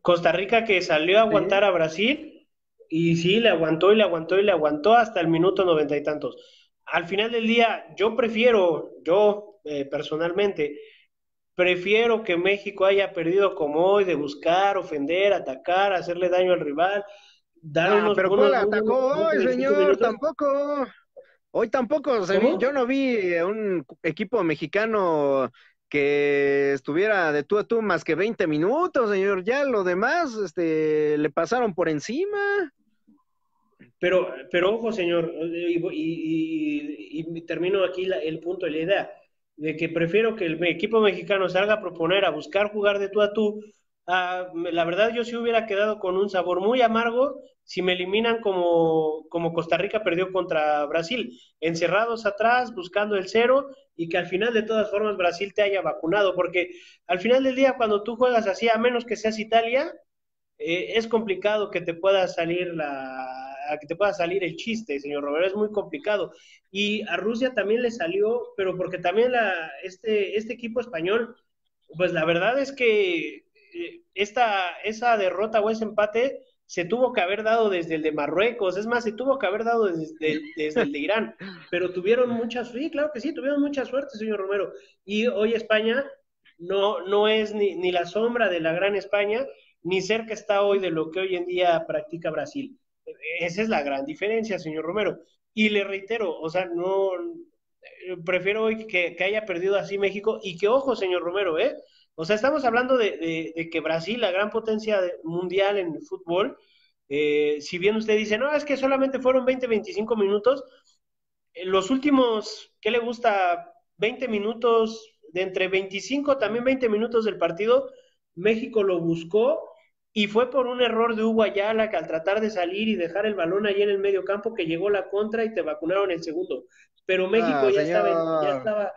Costa Rica que salió a aguantar a Brasil y sí, le aguantó y le aguantó y le aguantó hasta el minuto noventa y tantos. Al final del día, yo prefiero, yo eh, personalmente, prefiero que México haya perdido como hoy de buscar, ofender, atacar, hacerle daño al rival. Dar ah, pero ¿cuál atacó hoy, señor? Tampoco. Hoy tampoco, yo no vi un equipo mexicano que estuviera de tú a tú más que 20 minutos, señor. Ya lo demás este, le pasaron por encima. Pero, pero ojo, señor, y, y, termino aquí el punto de la idea, de que prefiero que el equipo mexicano salga a proponer, a buscar jugar de tú a tú. Ah, la verdad, yo sí hubiera quedado con un sabor muy amargo si me eliminan como, como Costa Rica perdió contra Brasil, encerrados atrás, buscando el cero y que al final de todas formas Brasil te haya vacunado, porque al final del día cuando tú juegas así, a menos que seas Italia, eh, es complicado que te pueda salir la que te pueda salir el chiste, señor Romero, es muy complicado. Y a Rusia también le salió, pero porque también la, este, este equipo español, pues la verdad es que esta, esa derrota o ese empate se tuvo que haber dado desde el de Marruecos, es más, se tuvo que haber dado desde, desde el de Irán, pero tuvieron mucha sí, claro que sí, tuvieron mucha suerte, señor Romero. Y hoy España no, no es ni, ni la sombra de la gran España, ni cerca está hoy de lo que hoy en día practica Brasil. Esa es la gran diferencia, señor Romero. Y le reitero, o sea, no, prefiero hoy que, que haya perdido así México y que, ojo, señor Romero, ¿eh? O sea, estamos hablando de, que Brasil, la gran potencia mundial en el fútbol, eh, si bien usted dice, no, es que solamente fueron 20, 25 minutos, en los últimos, ¿qué le gusta? 20 minutos, de entre 25 también 20 minutos del partido, México lo buscó y fue por un error de Hugo Ayala que al tratar de salir y dejar el balón ahí en el medio campo que llegó la contra y te vacunaron el segundo. Pero México ah, ya, estaba, ya estaba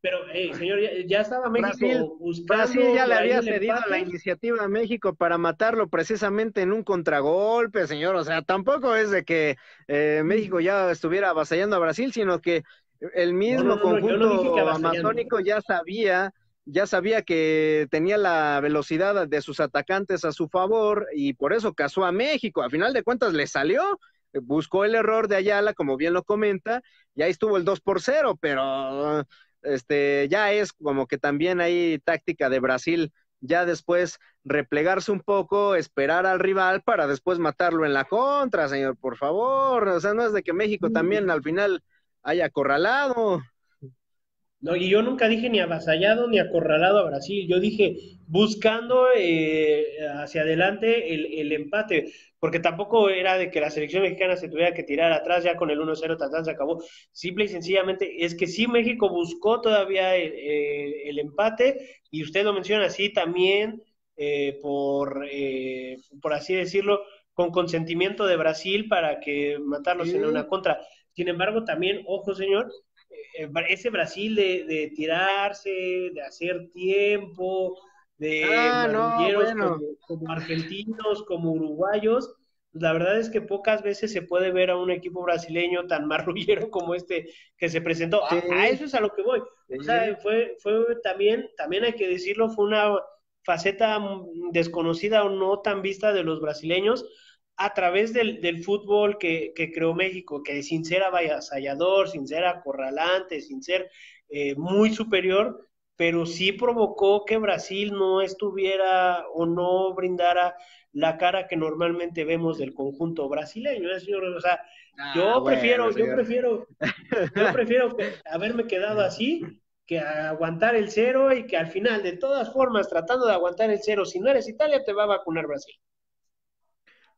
pero, señor, ya, estaba México Brasil, buscando. Brasil ya le había cedido la iniciativa a México para matarlo precisamente en un contragolpe, señor. O sea, tampoco es de que eh, México ya estuviera avasallando a Brasil, sino que el mismo conjunto amazónico ya sabía ya sabía que tenía la velocidad de sus atacantes a su favor y por eso casó a México. A final de cuentas le salió, buscó el error de Ayala, como bien lo comenta, y ahí estuvo el 2 por 0, pero este, ya es como que también hay táctica de Brasil, ya después replegarse un poco, esperar al rival para después matarlo en la contra, señor, por favor. O sea, no es de que México también al final haya acorralado. No, y yo nunca dije ni avasallado ni acorralado a Brasil, yo dije buscando eh, hacia adelante el, el, empate, porque tampoco era de que la selección mexicana se tuviera que tirar atrás ya con el 1-0, tan, se acabó. Simple y sencillamente es que sí, México buscó todavía el, empate, y usted lo menciona así también, eh, por, eh, por así decirlo, con consentimiento de Brasil para que matarlos en una contra. Sin embargo, también, ojo señor, ese Brasil de, tirarse, de hacer tiempo, de ah, como, argentinos, como uruguayos, pues la verdad es que pocas veces se puede ver a un equipo brasileño tan marrullero como este que se presentó. A, eso es a lo que voy. O sea, fue, fue también, también hay que decirlo, fue una faceta desconocida o no tan vista de los brasileños, a través del, del fútbol que, que, creó México, que sin ser avasallador, sin ser acorralante, sin ser eh, muy superior, pero sí provocó que Brasil no estuviera o no brindara la cara que normalmente vemos del conjunto brasileño, ¿eh, señor? O sea, ah, yo prefiero, yo prefiero, yo prefiero haberme quedado así que aguantar el cero y que al final, de todas formas, tratando de aguantar el cero, si no eres Italia, te va a vacunar Brasil.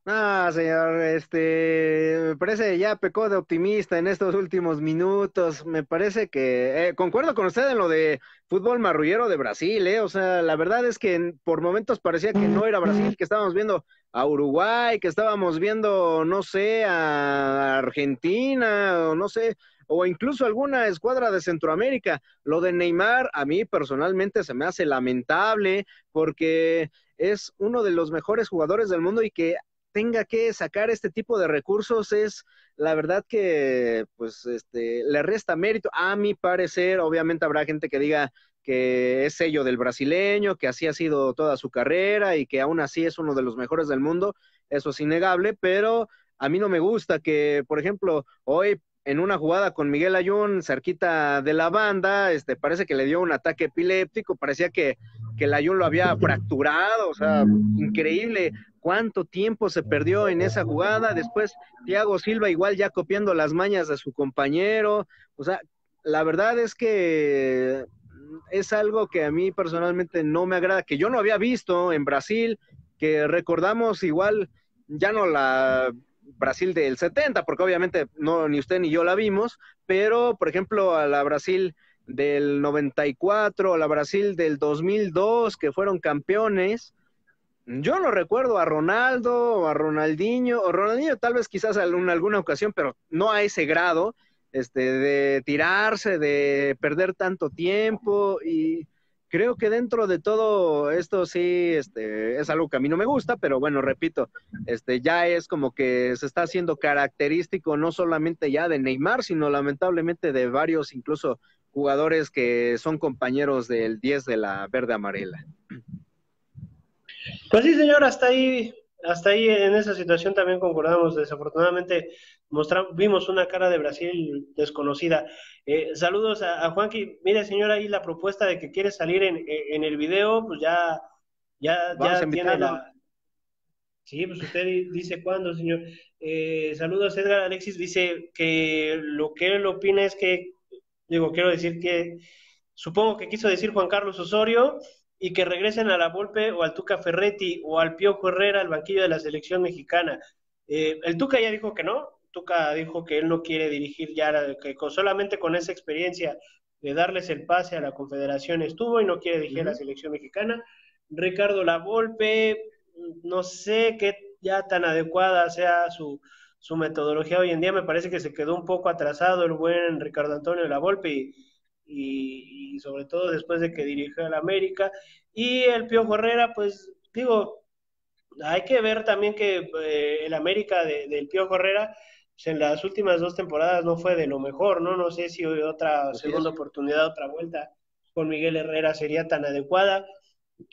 Ah, señor, este, me parece ya pecó de optimista en estos últimos minutos. Me parece que eh, concuerdo con usted en lo de fútbol marrullero de Brasil, ¿eh? O sea, la verdad es que por momentos parecía que no era Brasil, que estábamos viendo a Uruguay, que estábamos viendo, no sé, a Argentina, o no sé, o incluso alguna escuadra de Centroamérica. Lo de Neymar, a mí personalmente se me hace lamentable porque es uno de los mejores jugadores del mundo y que tenga que sacar este tipo de recursos es la verdad que pues este le resta mérito. A mi parecer obviamente habrá gente que diga que es sello del brasileño, que así ha sido toda su carrera y que aún así es uno de los mejores del mundo, eso es innegable, pero a mí no me gusta que, por ejemplo, hoy en una jugada con Miguel Ayun cerquita de la banda, este, parece que le dio un ataque epiléptico, parecía que, que el Ayun lo había fracturado, o sea, increíble cuánto tiempo se perdió en esa jugada, después Thiago Silva igual ya copiando las mañas de su compañero, o sea, la verdad es que es algo que a mí personalmente no me agrada, que yo no había visto en Brasil, que recordamos igual, ya no la Brasil del 70, porque obviamente no ni usted ni yo la vimos, pero por ejemplo a la Brasil del 94, a la Brasil del 2002, que fueron campeones, yo no recuerdo a Ronaldo a Ronaldinho, o Ronaldinho tal vez quizás en alguna ocasión, pero no a ese grado, este, de tirarse, de perder tanto tiempo y creo que dentro de todo esto sí este, es algo que a mí no me gusta, pero bueno, repito, este, ya es como que se está haciendo característico no solamente ya de Neymar, sino lamentablemente de varios incluso jugadores que son compañeros del 10 de la verde amarela. Pues sí, señor, hasta ahí hasta ahí en esa situación también concordamos. Desafortunadamente mostramos, vimos una cara de Brasil desconocida. Eh, saludos a, a, Juanqui. Mire, señor, ahí la propuesta de que quiere salir en, en el video, pues ya, ya, ya tiene la. Sí, pues usted dice cuándo, señor. Eh, saludos, Edgar Alexis. Dice que lo que él opina es que, digo, quiero decir que, supongo que quiso decir Juan Carlos Osorio, y que regresen a la Volpe o al Tuca Ferretti o al Piojo Herrera al banquillo de la selección mexicana. Eh, el Tuca ya dijo que no, Tuca dijo que él no quiere dirigir ya, que solamente con esa experiencia de darles el pase a la Confederación estuvo y no quiere dirigir a la selección mexicana. Ricardo Lavolpe, no sé qué ya tan adecuada sea su, su metodología hoy en día, me parece que se quedó un poco atrasado el buen Ricardo Antonio Lavolpe y y, sobre todo después de que dirigió al América. Y el Piojo Herrera, pues digo, hay que ver también que eh, el América del Piojo Herrera pues, en las últimas dos temporadas no fue de lo mejor, ¿no? No sé si otra segunda oportunidad, otra vuelta con Miguel Herrera sería tan adecuada.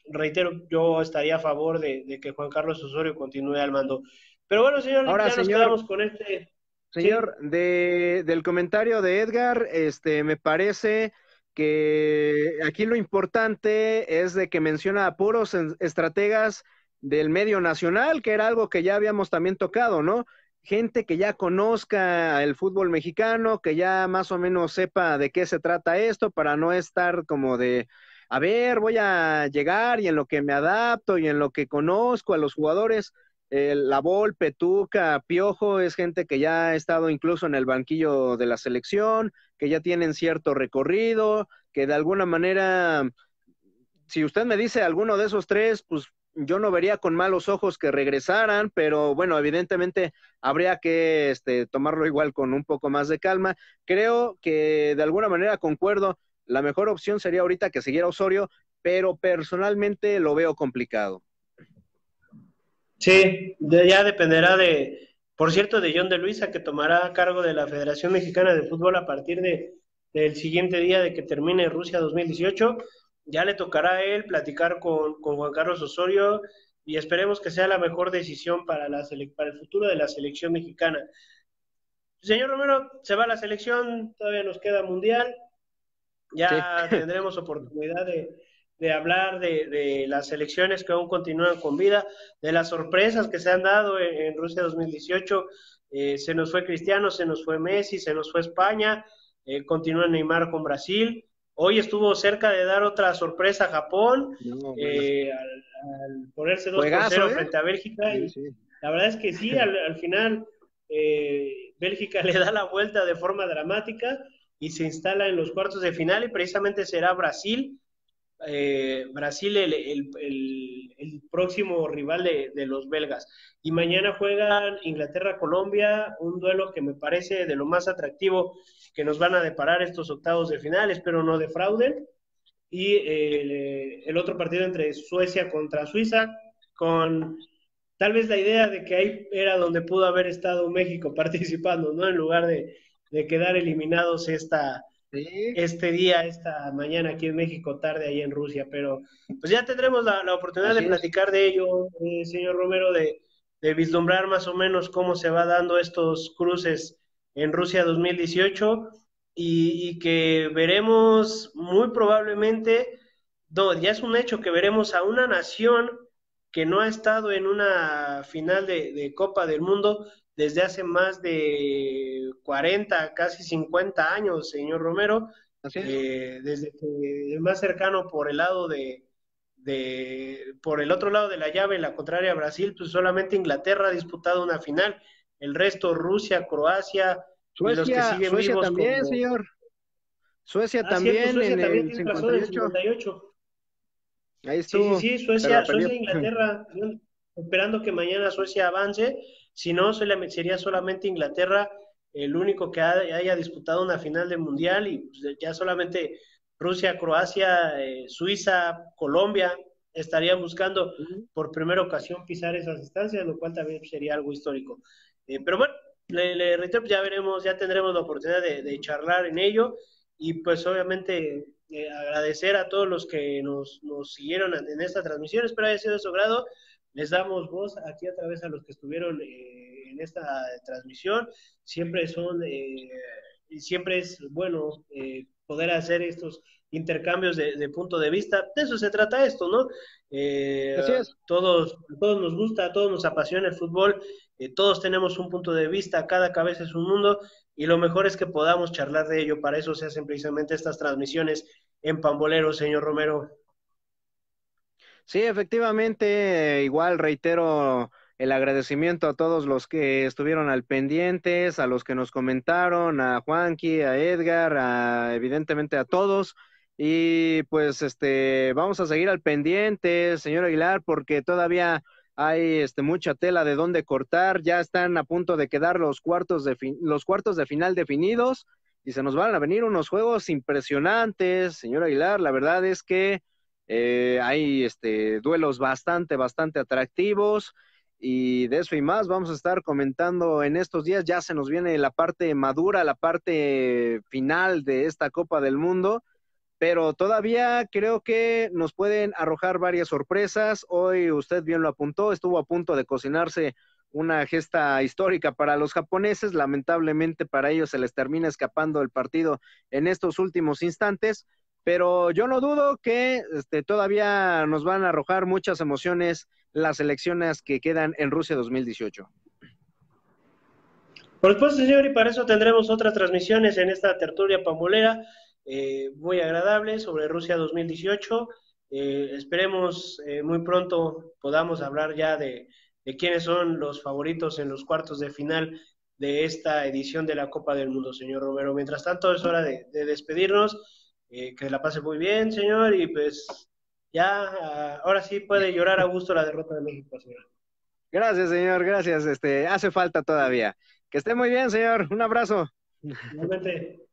Reitero, yo estaría a favor de, que Juan Carlos Osorio continúe al mando. Pero bueno, señor, Ahora, ya nos quedamos con este Señor, de, del comentario de Edgar, este, me parece que aquí lo importante es de que menciona a puros estrategas del medio nacional, que era algo que ya habíamos también tocado, ¿no? Gente que ya conozca el fútbol mexicano, que ya más o menos sepa de qué se trata esto, para no estar como de, a ver, voy a llegar y en lo que me adapto y en lo que conozco a los jugadores, la Volpe, Tuca, Piojo es gente que ya ha estado incluso en el banquillo de la selección, que ya tienen cierto recorrido, que de alguna manera, si usted me dice alguno de esos tres, pues yo no vería con malos ojos que regresaran, pero bueno, evidentemente habría que este, tomarlo igual con un poco más de calma. Creo que de alguna manera concuerdo, la mejor opción sería ahorita que siguiera Osorio, pero personalmente lo veo complicado. Sí, ya dependerá de, por cierto, de John de Luisa, que tomará cargo de la Federación Mexicana de Fútbol a partir de, del siguiente día de que termine Rusia 2018. Ya le tocará a él platicar con, con Juan Carlos Osorio y esperemos que sea la mejor decisión para, la para el futuro de la selección mexicana. Señor Romero, se va la selección, todavía nos queda mundial, ya tendremos oportunidad de, de hablar de, las elecciones que aún continúan con vida, de las sorpresas que se han dado en, Rusia 2018. Eh, se nos fue Cristiano, se nos fue Messi, se nos fue España, eh, continúa Neymar con Brasil. Hoy estuvo cerca de dar otra sorpresa a Japón eh, al, ponerse 2 0 frente a Bélgica. y La verdad es que sí, al, al final Bélgica le da la vuelta de forma dramática y se instala en los cuartos de final y precisamente será Brasil eh, Brasil el, el, próximo rival de, los belgas. Y mañana juegan Inglaterra-Colombia, un duelo que me parece de lo más atractivo que nos van a deparar estos octavos de final, espero no defrauden. Y eh, el otro partido entre Suecia contra Suiza, con tal vez la idea de que ahí era donde pudo haber estado México participando, ¿no? En lugar de, de quedar eliminados esta, este día, esta mañana aquí en México, tarde ahí en Rusia, pero pues ya tendremos la, oportunidad de platicar de ello, eh, señor Romero, de, de, vislumbrar más o menos cómo se va dando estos cruces en Rusia 2018 y, y que veremos muy probablemente, no, ya es un hecho que veremos a una nación que no ha estado en una final de, Copa del Mundo desde hace más de 40, casi 50 años, señor Romero. Eh, desde que el más cercano por el lado de, por el otro lado de la llave, la contraria a Brasil, pues solamente Inglaterra ha disputado una final. El resto, Rusia, Croacia, Suecia, los que siguen Suecia también, señor. Suecia ah, también Suecia en también el 58. Ahí estuvo. Sí, sí, Suecia, Suecia, Inglaterra. Esperando que mañana Suecia avance. Si no, sería solamente Inglaterra el único que haya disputado una final de mundial y pues, ya solamente Rusia, Croacia, eh, Suiza, Colombia estarían buscando por primera ocasión pisar esas instancias, lo cual también sería algo histórico. Eh, pero bueno, le, reitero, ya veremos, ya tendremos la oportunidad de, de charlar en ello y pues obviamente eh, agradecer a todos los que nos, nos siguieron en esta transmisión. Espero haya sido de su grado. Les damos voz aquí a través a los que estuvieron eh, en esta transmisión. Siempre son, eh, siempre es bueno poder hacer estos intercambios de, punto de vista. De eso se trata esto, ¿no? Todos, todos nos gusta, a todos nos apasiona el fútbol, todos tenemos un punto de vista, cada cabeza es un mundo y lo mejor es que podamos charlar de ello. Para eso se hacen precisamente estas transmisiones en Pambolero, señor Romero. Sí, efectivamente, igual reitero el agradecimiento a todos los que estuvieron al pendientes, a los que nos comentaron, a Juanqui, a Edgar, a, evidentemente a todos. Y pues este vamos a seguir al pendiente, señor Aguilar, porque todavía hay este, mucha tela de dónde cortar, ya están a punto de quedar los cuartos de, los cuartos de final definidos y se nos van a venir unos juegos impresionantes, señor Aguilar, la verdad es que eh, hay este, duelos bastante, bastante atractivos y de eso y más vamos a estar comentando en estos días, ya se nos viene la parte madura, la parte final de esta Copa del Mundo pero todavía creo que nos pueden arrojar varias sorpresas. Hoy usted bien lo apuntó, estuvo a punto de cocinarse una gesta histórica para los japoneses. Lamentablemente para ellos se les termina escapando el partido en estos últimos instantes, pero yo no dudo que este, todavía nos van a arrojar muchas emociones las elecciones que quedan en Rusia 2018. Por supuesto, señor, y para eso tendremos otras transmisiones en esta tertulia pambolera eh, muy agradable sobre Rusia 2018. Eh, esperemos eh, muy pronto podamos hablar ya de, quiénes son los favoritos en los cuartos de final de esta edición de la Copa del Mundo, señor Romero. Mientras tanto, es hora de, despedirnos. Que la pase muy bien, señor, y pues ya, ah, ahora sí puede llorar a gusto la derrota de México, señor. Gracias, señor, gracias. Este, hace falta todavía. Que esté muy bien, señor. Un abrazo. Igualmente.